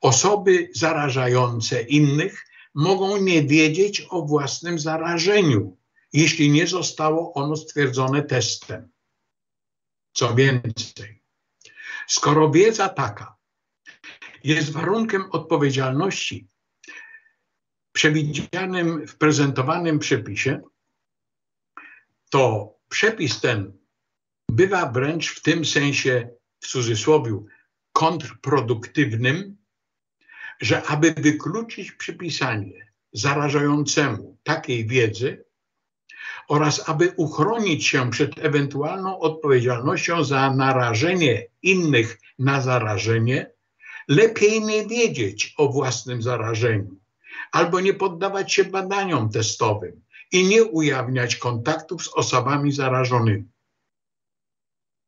osoby zarażające innych mogą nie wiedzieć o własnym zarażeniu, jeśli nie zostało ono stwierdzone testem. Co więcej, skoro wiedza taka jest warunkiem odpowiedzialności przewidzianym w prezentowanym przepisie, to przepis ten bywa wręcz w tym sensie, w cudzysłowie, kontrproduktywnym, że aby wykluczyć przypisanie zarażającemu takiej wiedzy oraz aby uchronić się przed ewentualną odpowiedzialnością za narażenie innych na zarażenie, lepiej nie wiedzieć o własnym zarażeniu albo nie poddawać się badaniom testowym i nie ujawniać kontaktów z osobami zarażonymi.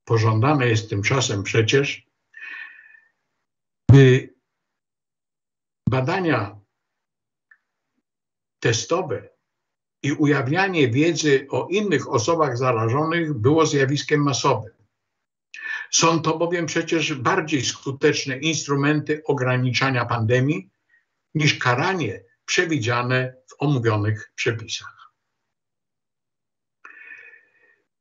Pożądane jest tymczasem przecież, by badania testowe i ujawnianie wiedzy o innych osobach zarażonych było zjawiskiem masowym. Są to bowiem przecież bardziej skuteczne instrumenty ograniczania pandemii niż karanie przewidziane w omówionych przepisach.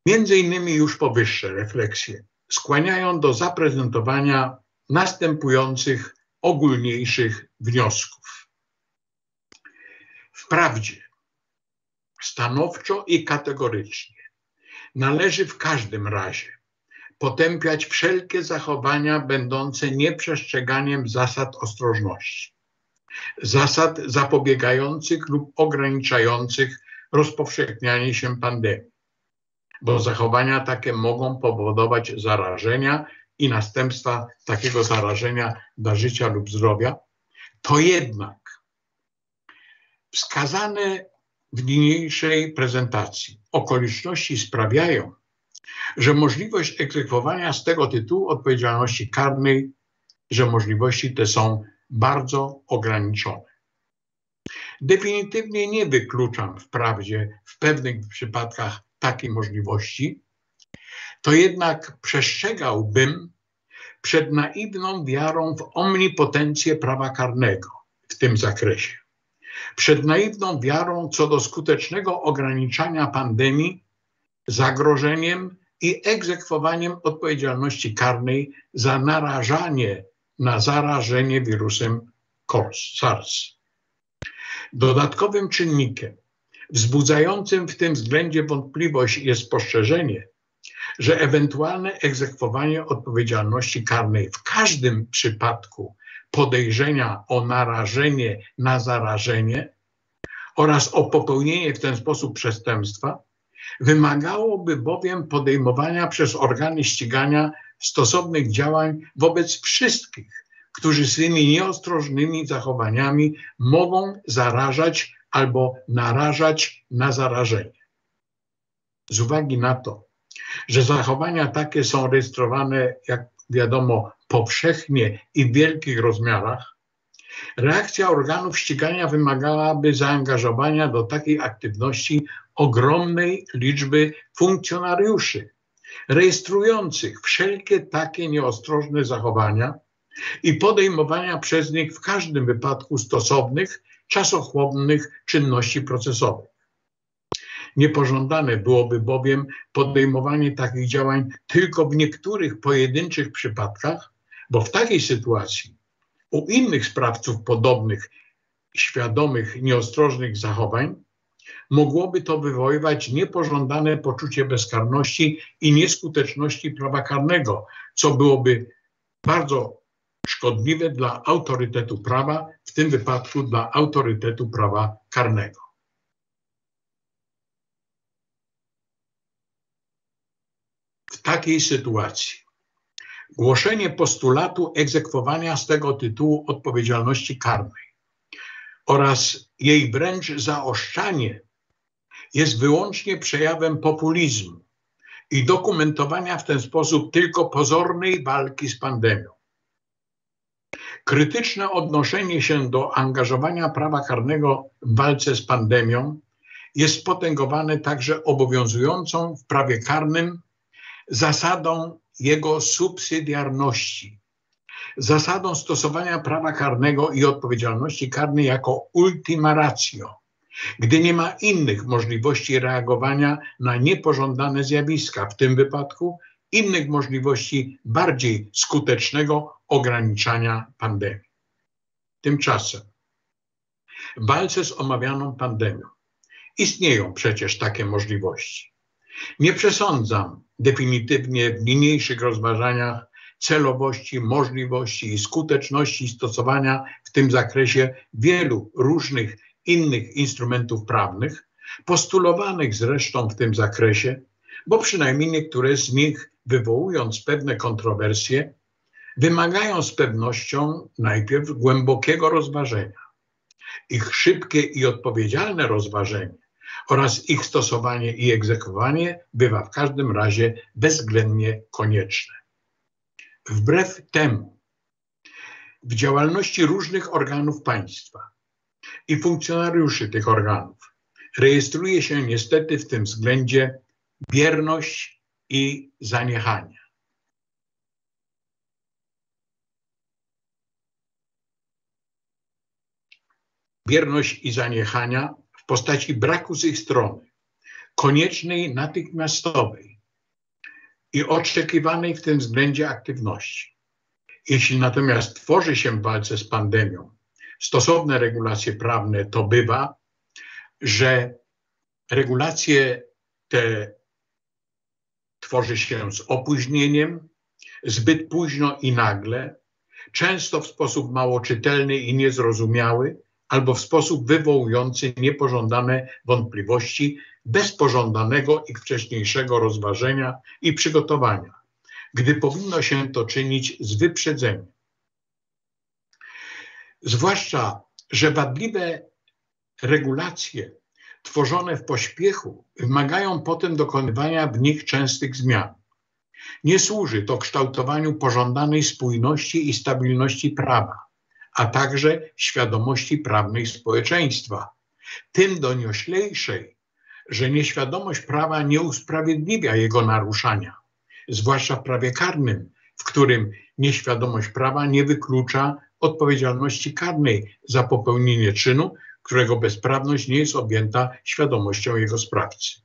Między innymi już powyższe refleksje skłaniają do zaprezentowania następujących ogólniejszych wniosków. Wprawdzie stanowczo i kategorycznie należy w każdym razie potępiać wszelkie zachowania będące nieprzestrzeganiem zasad ostrożności zasad zapobiegających lub ograniczających rozpowszechnianie się pandemii, bo zachowania takie mogą powodować zarażenia i następstwa takiego zarażenia dla życia lub zdrowia, to jednak wskazane w niniejszej prezentacji okoliczności sprawiają, że możliwość egzekwowania z tego tytułu odpowiedzialności karnej, że możliwości te są bardzo ograniczone. Definitywnie nie wykluczam wprawdzie w pewnych przypadkach takiej możliwości, to jednak przestrzegałbym przed naiwną wiarą w omnipotencję prawa karnego w tym zakresie. Przed naiwną wiarą co do skutecznego ograniczania pandemii, zagrożeniem i egzekwowaniem odpowiedzialności karnej za narażanie na zarażenie wirusem SARS. Dodatkowym czynnikiem wzbudzającym w tym względzie wątpliwość jest spostrzeżenie, że ewentualne egzekwowanie odpowiedzialności karnej w każdym przypadku podejrzenia o narażenie na zarażenie oraz o popełnienie w ten sposób przestępstwa wymagałoby bowiem podejmowania przez organy ścigania stosownych działań wobec wszystkich, którzy swymi nieostrożnymi zachowaniami mogą zarażać albo narażać na zarażenie. Z uwagi na to, że zachowania takie są rejestrowane, jak wiadomo, powszechnie i w wielkich rozmiarach, reakcja organów ścigania wymagałaby zaangażowania do takiej aktywności ogromnej liczby funkcjonariuszy rejestrujących wszelkie takie nieostrożne zachowania i podejmowania przez nich w każdym wypadku stosownych, czasochłonnych czynności procesowych. Niepożądane byłoby bowiem podejmowanie takich działań tylko w niektórych pojedynczych przypadkach, bo w takiej sytuacji u innych sprawców podobnych, świadomych, nieostrożnych zachowań mogłoby to wywoływać niepożądane poczucie bezkarności i nieskuteczności prawa karnego, co byłoby bardzo szkodliwe dla autorytetu prawa, w tym wypadku dla autorytetu prawa karnego. W takiej sytuacji głoszenie postulatu egzekwowania z tego tytułu odpowiedzialności karnej oraz jej wręcz zaoszczanie jest wyłącznie przejawem populizmu i dokumentowania w ten sposób tylko pozornej walki z pandemią. Krytyczne odnoszenie się do angażowania prawa karnego w walce z pandemią jest potęgowane także obowiązującą w prawie karnym zasadą jego subsydiarności, zasadą stosowania prawa karnego i odpowiedzialności karnej jako ultima ratio, gdy nie ma innych możliwości reagowania na niepożądane zjawiska, w tym wypadku innych możliwości bardziej skutecznego ograniczania pandemii. Tymczasem w walce z omawianą pandemią istnieją przecież takie możliwości. Nie przesądzam definitywnie w niniejszych rozważaniach celowości, możliwości i skuteczności stosowania w tym zakresie wielu różnych innych instrumentów prawnych, postulowanych zresztą w tym zakresie, bo przynajmniej niektóre z nich, wywołując pewne kontrowersje, wymagają z pewnością najpierw głębokiego rozważenia. Ich szybkie i odpowiedzialne rozważenie oraz ich stosowanie i egzekwowanie bywa w każdym razie bezwzględnie konieczne. Wbrew temu, w działalności różnych organów państwa i funkcjonariuszy tych organów rejestruje się niestety w tym względzie bierność i zaniechanie. Bierność i zaniechania w postaci braku z ich strony koniecznej natychmiastowej i oczekiwanej w tym względzie aktywności. Jeśli natomiast tworzy się w walce z pandemią stosowne regulacje prawne, to bywa, że regulacje te tworzy się z opóźnieniem, zbyt późno i nagle, często w sposób mało czytelny i niezrozumiały, albo w sposób wywołujący niepożądane wątpliwości bez pożądanego ich wcześniejszego rozważenia i przygotowania, gdy powinno się to czynić z wyprzedzeniem. Zwłaszcza, że wadliwe regulacje tworzone w pośpiechu wymagają potem dokonywania w nich częstych zmian. Nie służy to kształtowaniu pożądanej spójności i stabilności prawa, a także świadomości prawnej społeczeństwa, tym donioślejszej, że nieświadomość prawa nie usprawiedliwia jego naruszania, zwłaszcza w prawie karnym, w którym nieświadomość prawa nie wyklucza odpowiedzialności karnej za popełnienie czynu, którego bezprawność nie jest objęta świadomością jego sprawcy.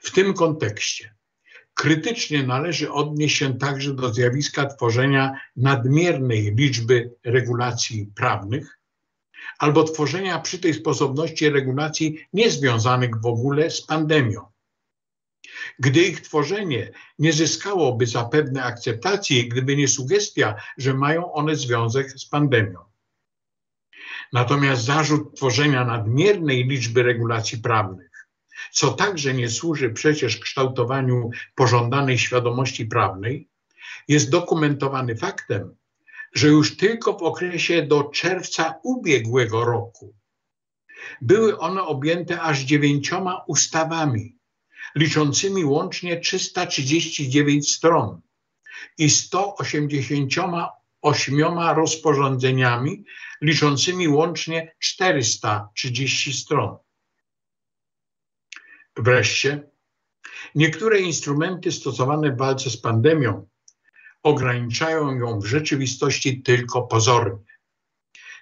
W tym kontekście krytycznie należy odnieść się także do zjawiska tworzenia nadmiernej liczby regulacji prawnych albo tworzenia przy tej sposobności regulacji niezwiązanych w ogóle z pandemią. Gdy ich tworzenie nie zyskałoby zapewne akceptacji, gdyby nie sugestia, że mają one związek z pandemią. Natomiast zarzut tworzenia nadmiernej liczby regulacji prawnych, co także nie służy przecież kształtowaniu pożądanej świadomości prawnej, jest dokumentowany faktem, że już tylko w okresie do czerwca ubiegłego roku były one objęte aż dziewięcioma ustawami, liczącymi łącznie 339 stron i 188 rozporządzeniami liczącymi łącznie 430 stron. Wreszcie, niektóre instrumenty stosowane w walce z pandemią ograniczają ją w rzeczywistości tylko pozornie,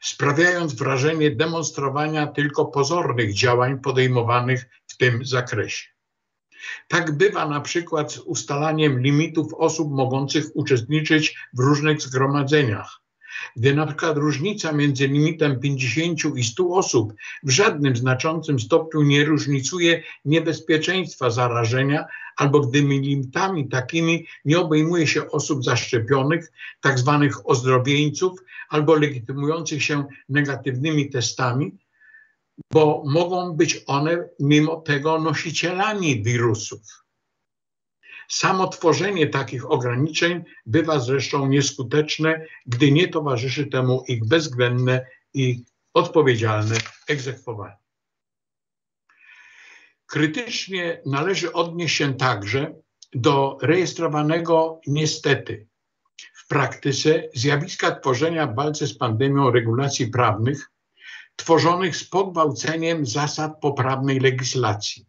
sprawiając wrażenie demonstrowania tylko pozornych działań podejmowanych w tym zakresie. Tak bywa na przykład z ustalaniem limitów osób mogących uczestniczyć w różnych zgromadzeniach, gdy na przykład różnica między limitem 50 i 100 osób w żadnym znaczącym stopniu nie różnicuje niebezpieczeństwa zarażenia, albo gdy limitami takimi nie obejmuje się osób zaszczepionych, tak zwanych ozdrowieńców, albo legitymujących się negatywnymi testami, bo mogą być one mimo tego nosicielami wirusów. Samo tworzenie takich ograniczeń bywa zresztą nieskuteczne, gdy nie towarzyszy temu ich bezwzględne i odpowiedzialne egzekwowanie. Krytycznie należy odnieść się także do rejestrowanego niestety w praktyce zjawiska tworzenia w walce z pandemią regulacji prawnych tworzonych z pogwałceniem zasad poprawnej legislacji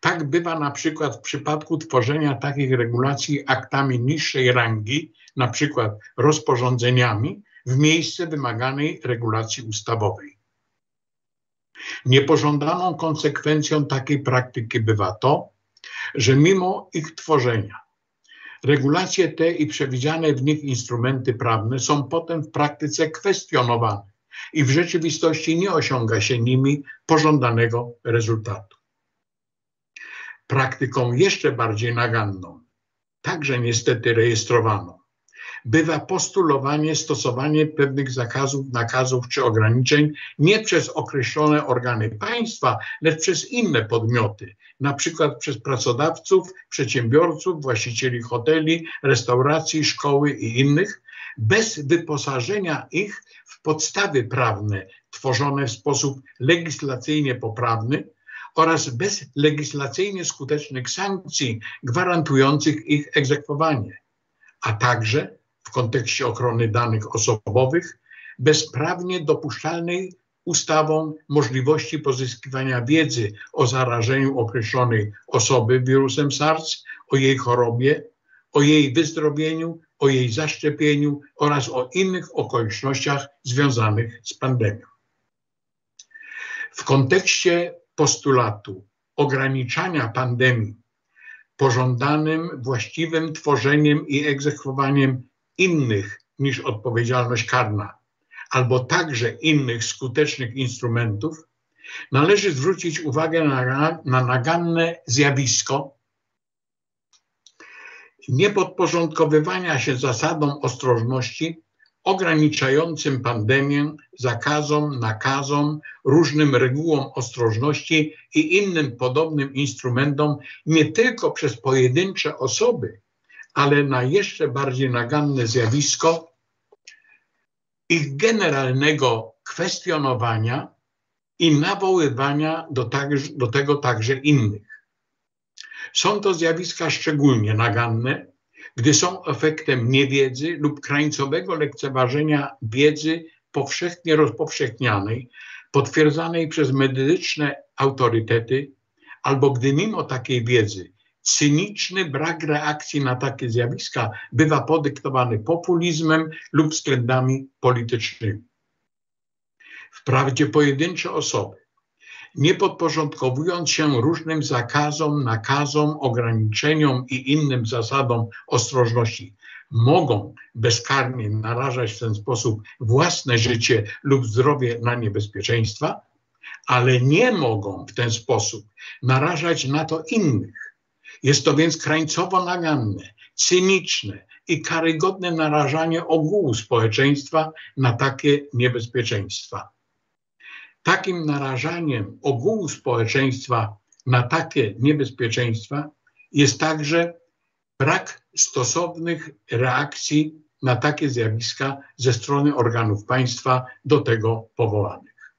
tak bywa na przykład w przypadku tworzenia takich regulacji aktami niższej rangi, na przykład rozporządzeniami, w miejsce wymaganej regulacji ustawowej. Niepożądaną konsekwencją takiej praktyki bywa to, że mimo ich tworzenia, regulacje te i przewidziane w nich instrumenty prawne są potem w praktyce kwestionowane i w rzeczywistości nie osiąga się nimi pożądanego rezultatu praktyką jeszcze bardziej naganną, także niestety rejestrowaną, bywa postulowanie, stosowanie pewnych zakazów, nakazów czy ograniczeń nie przez określone organy państwa, lecz przez inne podmioty, na przykład przez pracodawców, przedsiębiorców, właścicieli hoteli, restauracji, szkoły i innych, bez wyposażenia ich w podstawy prawne tworzone w sposób legislacyjnie poprawny, oraz bez legislacyjnie skutecznych sankcji gwarantujących ich egzekwowanie, a także w kontekście ochrony danych osobowych bezprawnie dopuszczalnej ustawą możliwości pozyskiwania wiedzy o zarażeniu określonej osoby wirusem SARS, o jej chorobie, o jej wyzdrowieniu, o jej zaszczepieniu oraz o innych okolicznościach związanych z pandemią. W kontekście postulatu ograniczania pandemii pożądanym, właściwym tworzeniem i egzekwowaniem innych niż odpowiedzialność karna, albo także innych skutecznych instrumentów, należy zwrócić uwagę na, na naganne zjawisko niepodporządkowywania się zasadom ostrożności ograniczającym pandemię, zakazom, nakazom, różnym regułom ostrożności i innym podobnym instrumentom nie tylko przez pojedyncze osoby, ale na jeszcze bardziej naganne zjawisko ich generalnego kwestionowania i nawoływania do, tak, do tego także innych. Są to zjawiska szczególnie naganne, gdy są efektem niewiedzy lub krańcowego lekceważenia wiedzy powszechnie rozpowszechnianej, potwierdzanej przez medyczne autorytety, albo gdy mimo takiej wiedzy cyniczny brak reakcji na takie zjawiska bywa podyktowany populizmem lub względami politycznymi. Wprawdzie pojedyncze osoby nie podporządkowując się różnym zakazom, nakazom, ograniczeniom i innym zasadom ostrożności, mogą bezkarnie narażać w ten sposób własne życie lub zdrowie na niebezpieczeństwa, ale nie mogą w ten sposób narażać na to innych. Jest to więc krańcowo naganne, cyniczne i karygodne narażanie ogółu społeczeństwa na takie niebezpieczeństwa takim narażaniem ogółu społeczeństwa na takie niebezpieczeństwa jest także brak stosownych reakcji na takie zjawiska ze strony organów państwa do tego powołanych.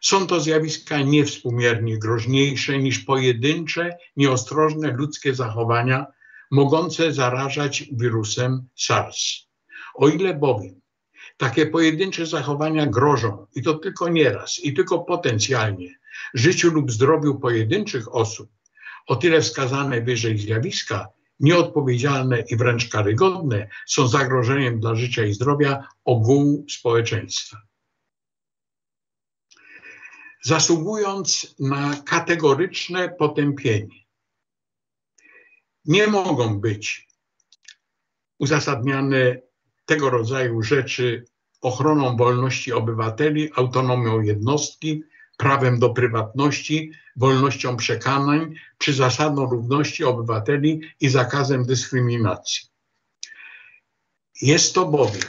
Są to zjawiska niewspółmiernie groźniejsze niż pojedyncze, nieostrożne ludzkie zachowania mogące zarażać wirusem SARS. O ile bowiem takie pojedyncze zachowania grożą i to tylko nieraz, i tylko potencjalnie życiu lub zdrowiu pojedynczych osób. O tyle wskazane wyżej zjawiska, nieodpowiedzialne i wręcz karygodne, są zagrożeniem dla życia i zdrowia ogółu społeczeństwa. Zasługując na kategoryczne potępienie, nie mogą być uzasadniane tego rodzaju rzeczy ochroną wolności obywateli, autonomią jednostki, prawem do prywatności, wolnością przekazań, czy zasadą równości obywateli i zakazem dyskryminacji. Jest to bowiem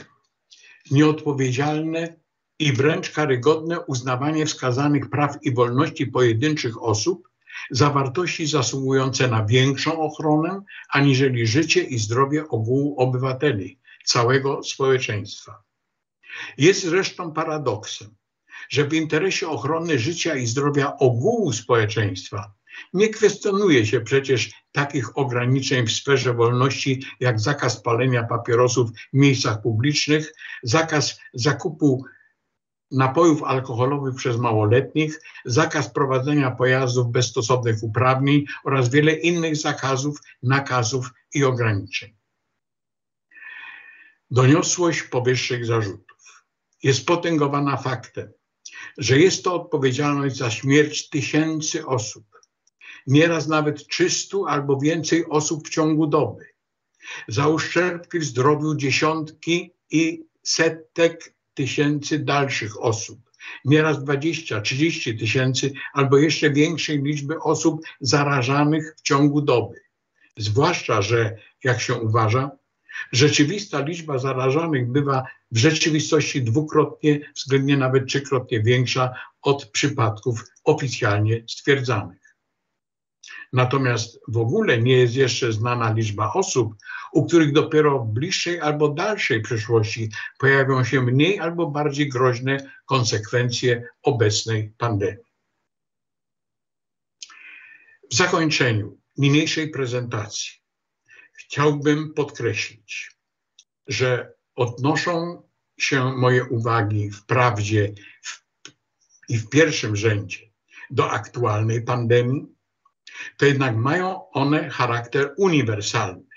nieodpowiedzialne i wręcz karygodne uznawanie wskazanych praw i wolności pojedynczych osób za wartości zasługujące na większą ochronę, aniżeli życie i zdrowie ogółu obywateli, całego społeczeństwa. Jest zresztą paradoksem, że w interesie ochrony życia i zdrowia ogółu społeczeństwa nie kwestionuje się przecież takich ograniczeń w sferze wolności, jak zakaz palenia papierosów w miejscach publicznych, zakaz zakupu napojów alkoholowych przez małoletnich, zakaz prowadzenia pojazdów bez stosownych uprawnień oraz wiele innych zakazów, nakazów i ograniczeń. Doniosłość powyższych zarzutów. Jest potęgowana faktem, że jest to odpowiedzialność za śmierć tysięcy osób, nieraz nawet 300 albo więcej osób w ciągu doby, za uszczerbki w zdrowiu dziesiątki i setek tysięcy dalszych osób, nieraz 20, 30 tysięcy albo jeszcze większej liczby osób zarażanych w ciągu doby. Zwłaszcza, że jak się uważa, Rzeczywista liczba zarażonych bywa w rzeczywistości dwukrotnie, względnie nawet trzykrotnie większa od przypadków oficjalnie stwierdzanych. Natomiast w ogóle nie jest jeszcze znana liczba osób, u których dopiero w bliższej albo dalszej przyszłości pojawią się mniej albo bardziej groźne konsekwencje obecnej pandemii. W zakończeniu niniejszej prezentacji chciałbym podkreślić, że odnoszą się moje uwagi wprawdzie w, i w pierwszym rzędzie do aktualnej pandemii, to jednak mają one charakter uniwersalny.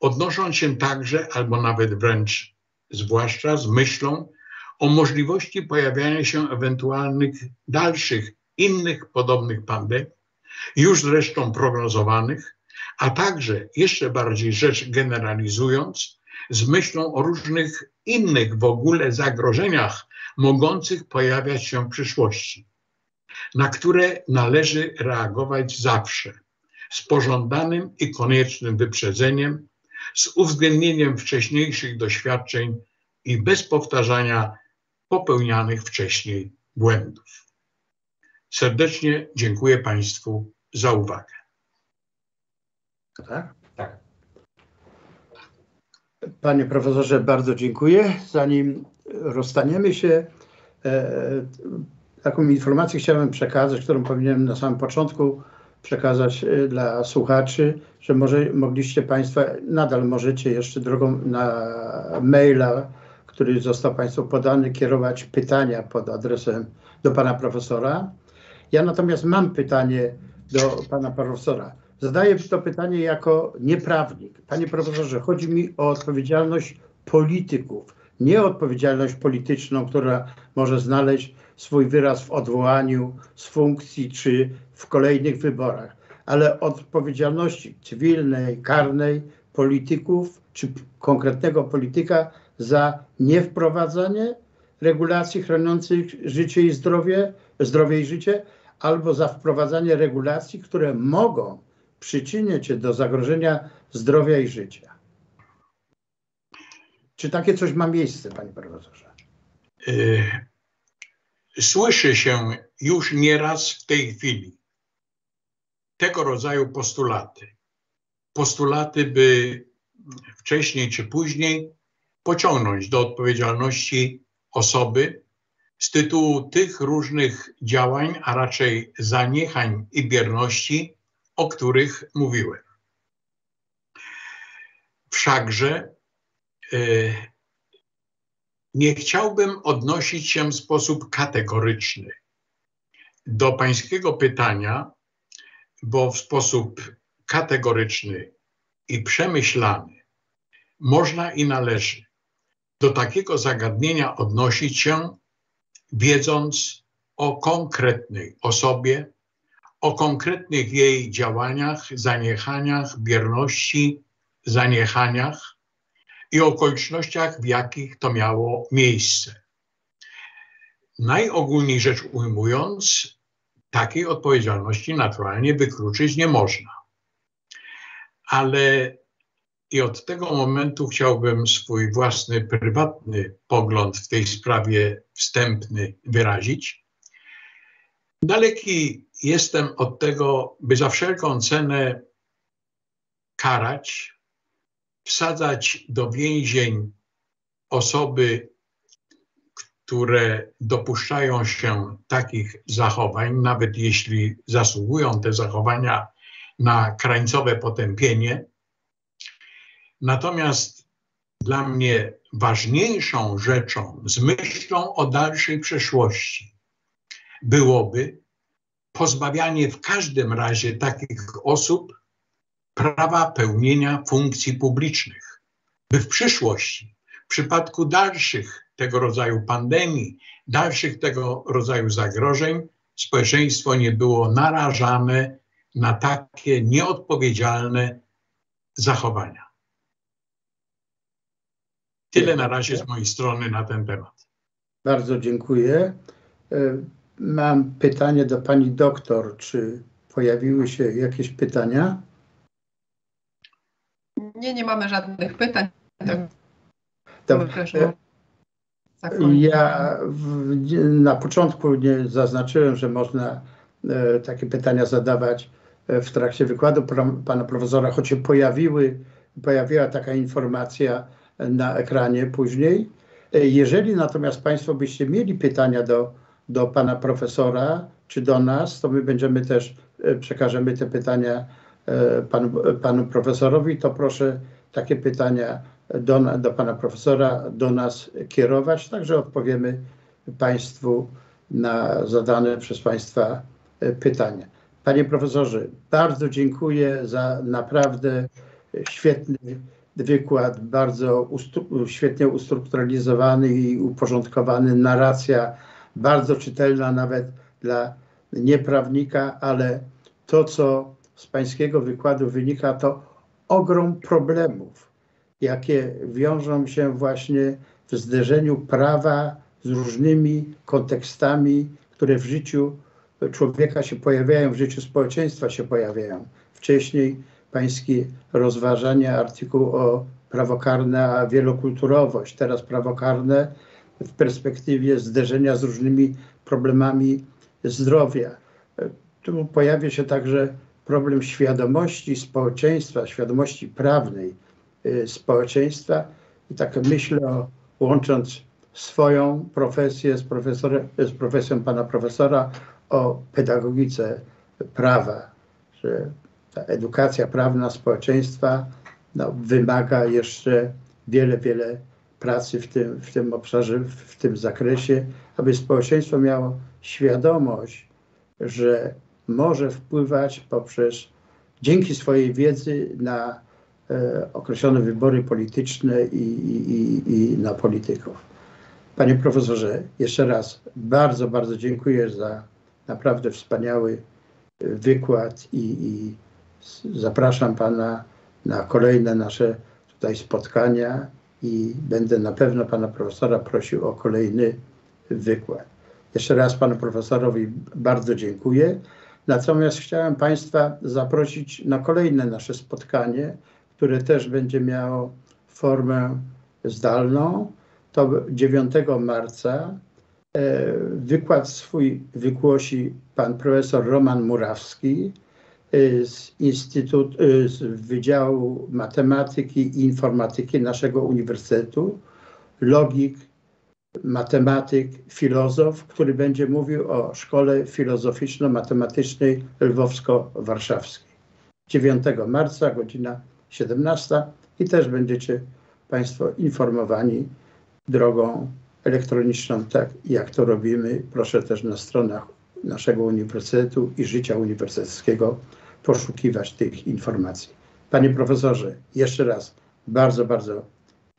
Odnoszą się także, albo nawet wręcz zwłaszcza z myślą o możliwości pojawiania się ewentualnych dalszych, innych podobnych pandemii, już zresztą prognozowanych, a także jeszcze bardziej rzecz generalizując, z myślą o różnych innych w ogóle zagrożeniach mogących pojawiać się w przyszłości, na które należy reagować zawsze z pożądanym i koniecznym wyprzedzeniem, z uwzględnieniem wcześniejszych doświadczeń i bez powtarzania popełnianych wcześniej błędów. Serdecznie dziękuję Państwu za uwagę. Tak? Tak. Panie profesorze, bardzo dziękuję. Zanim rozstaniemy się, e, taką informację chciałem przekazać, którą powinienem na samym początku przekazać e, dla słuchaczy, że może, mogliście Państwo, nadal możecie jeszcze drogą na maila, który został Państwu podany, kierować pytania pod adresem do Pana Profesora. Ja natomiast mam pytanie do Pana Profesora. Zadaję to pytanie jako nieprawnik. Panie Profesorze, chodzi mi o odpowiedzialność polityków, nie odpowiedzialność polityczną, która może znaleźć swój wyraz w odwołaniu z funkcji czy w kolejnych wyborach, ale odpowiedzialności cywilnej, karnej polityków czy konkretnego polityka za niewprowadzanie regulacji chroniących życie i zdrowie, zdrowie i życie, albo za wprowadzanie regulacji, które mogą przyczyniać się do zagrożenia zdrowia i życia. Czy takie coś ma miejsce, panie profesorze? Y, słyszy się już nieraz w tej chwili tego rodzaju postulaty. Postulaty, by wcześniej czy później pociągnąć do odpowiedzialności osoby z tytułu tych różnych działań, a raczej zaniechań i bierności, o których mówiłem. Wszakże y, nie chciałbym odnosić się w sposób kategoryczny do Pańskiego pytania, bo w sposób kategoryczny i przemyślany można i należy do takiego zagadnienia odnosić się, wiedząc o konkretnej osobie, o konkretnych jej działaniach, zaniechaniach, bierności, zaniechaniach i okolicznościach, w jakich to miało miejsce. Najogólniej rzecz ujmując, takiej odpowiedzialności naturalnie wykluczyć nie można. Ale i od tego momentu chciałbym swój własny, prywatny pogląd w tej sprawie wstępny wyrazić. Daleki jestem od tego, by za wszelką cenę karać, wsadzać do więzień osoby, które dopuszczają się takich zachowań, nawet jeśli zasługują te zachowania na krańcowe potępienie. Natomiast dla mnie ważniejszą rzeczą, z myślą o dalszej przeszłości, byłoby pozbawianie w każdym razie takich osób prawa pełnienia funkcji publicznych, by w przyszłości, w przypadku dalszych tego rodzaju pandemii, dalszych tego rodzaju zagrożeń, społeczeństwo nie było narażane na takie nieodpowiedzialne zachowania. Tyle na razie z mojej strony na ten temat. Bardzo dziękuję. E, mam pytanie do pani doktor. Czy pojawiły się jakieś pytania? Nie, nie mamy żadnych pytań. Dobrze. Ja w, na początku nie zaznaczyłem, że można e, takie pytania zadawać e, w trakcie wykładu pana profesora, choć się pojawiły, pojawiła taka informacja na ekranie później. E, jeżeli natomiast Państwo byście mieli pytania do, do pana profesora czy do nas, to my będziemy też, e, przekażemy te pytania e, panu, panu profesorowi, to proszę takie pytania do, do pana profesora, do nas kierować, także odpowiemy Państwu na zadane przez Państwa pytania. Panie profesorze, bardzo dziękuję za naprawdę świetny wykład, bardzo ustru świetnie ustrukturalizowany i uporządkowany, narracja bardzo czytelna nawet dla nieprawnika, ale to, co z Pańskiego wykładu wynika, to ogrom problemów, jakie wiążą się właśnie w zderzeniu prawa z różnymi kontekstami, które w życiu człowieka się pojawiają, w życiu społeczeństwa się pojawiają. Wcześniej pańskie rozważania artykułu o prawo karne, a wielokulturowość, teraz prawo karne w perspektywie zderzenia z różnymi problemami zdrowia. Tu pojawia się także problem świadomości społeczeństwa, świadomości prawnej y, społeczeństwa i tak myślę, łącząc swoją profesję z, z profesją pana profesora o pedagogice prawa, że ta edukacja prawna społeczeństwa no, wymaga jeszcze wiele, wiele pracy w tym, w tym obszarze, w tym zakresie, aby społeczeństwo miało świadomość, że może wpływać poprzez, dzięki swojej wiedzy na e, określone wybory polityczne i, i, i na polityków. Panie profesorze, jeszcze raz bardzo, bardzo dziękuję za naprawdę wspaniały e, wykład i, i zapraszam pana na kolejne nasze tutaj spotkania i będę na pewno pana profesora prosił o kolejny wykład. Jeszcze raz panu profesorowi bardzo dziękuję. Natomiast chciałem państwa zaprosić na kolejne nasze spotkanie, które też będzie miało formę zdalną. To 9 marca e, wykład swój wygłosi pan profesor Roman Murawski, z, Instytut, y, z Wydziału Matematyki i Informatyki naszego Uniwersytetu, logik, matematyk, filozof, który będzie mówił o Szkole Filozoficzno-Matematycznej Lwowsko-Warszawskiej. 9 marca, godzina 17 i też będziecie Państwo informowani drogą elektroniczną, tak jak to robimy. Proszę też na stronach naszego uniwersytetu i życia uniwersyteckiego poszukiwać tych informacji. Panie profesorze, jeszcze raz bardzo, bardzo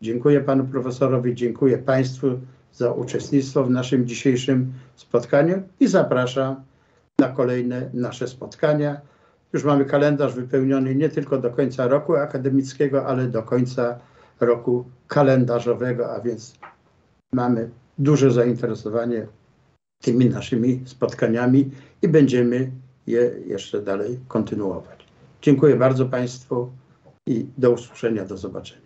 dziękuję panu profesorowi, dziękuję państwu za uczestnictwo w naszym dzisiejszym spotkaniu i zapraszam na kolejne nasze spotkania. Już mamy kalendarz wypełniony nie tylko do końca roku akademickiego, ale do końca roku kalendarzowego, a więc mamy duże zainteresowanie tymi naszymi spotkaniami i będziemy je jeszcze dalej kontynuować. Dziękuję bardzo Państwu i do usłyszenia, do zobaczenia.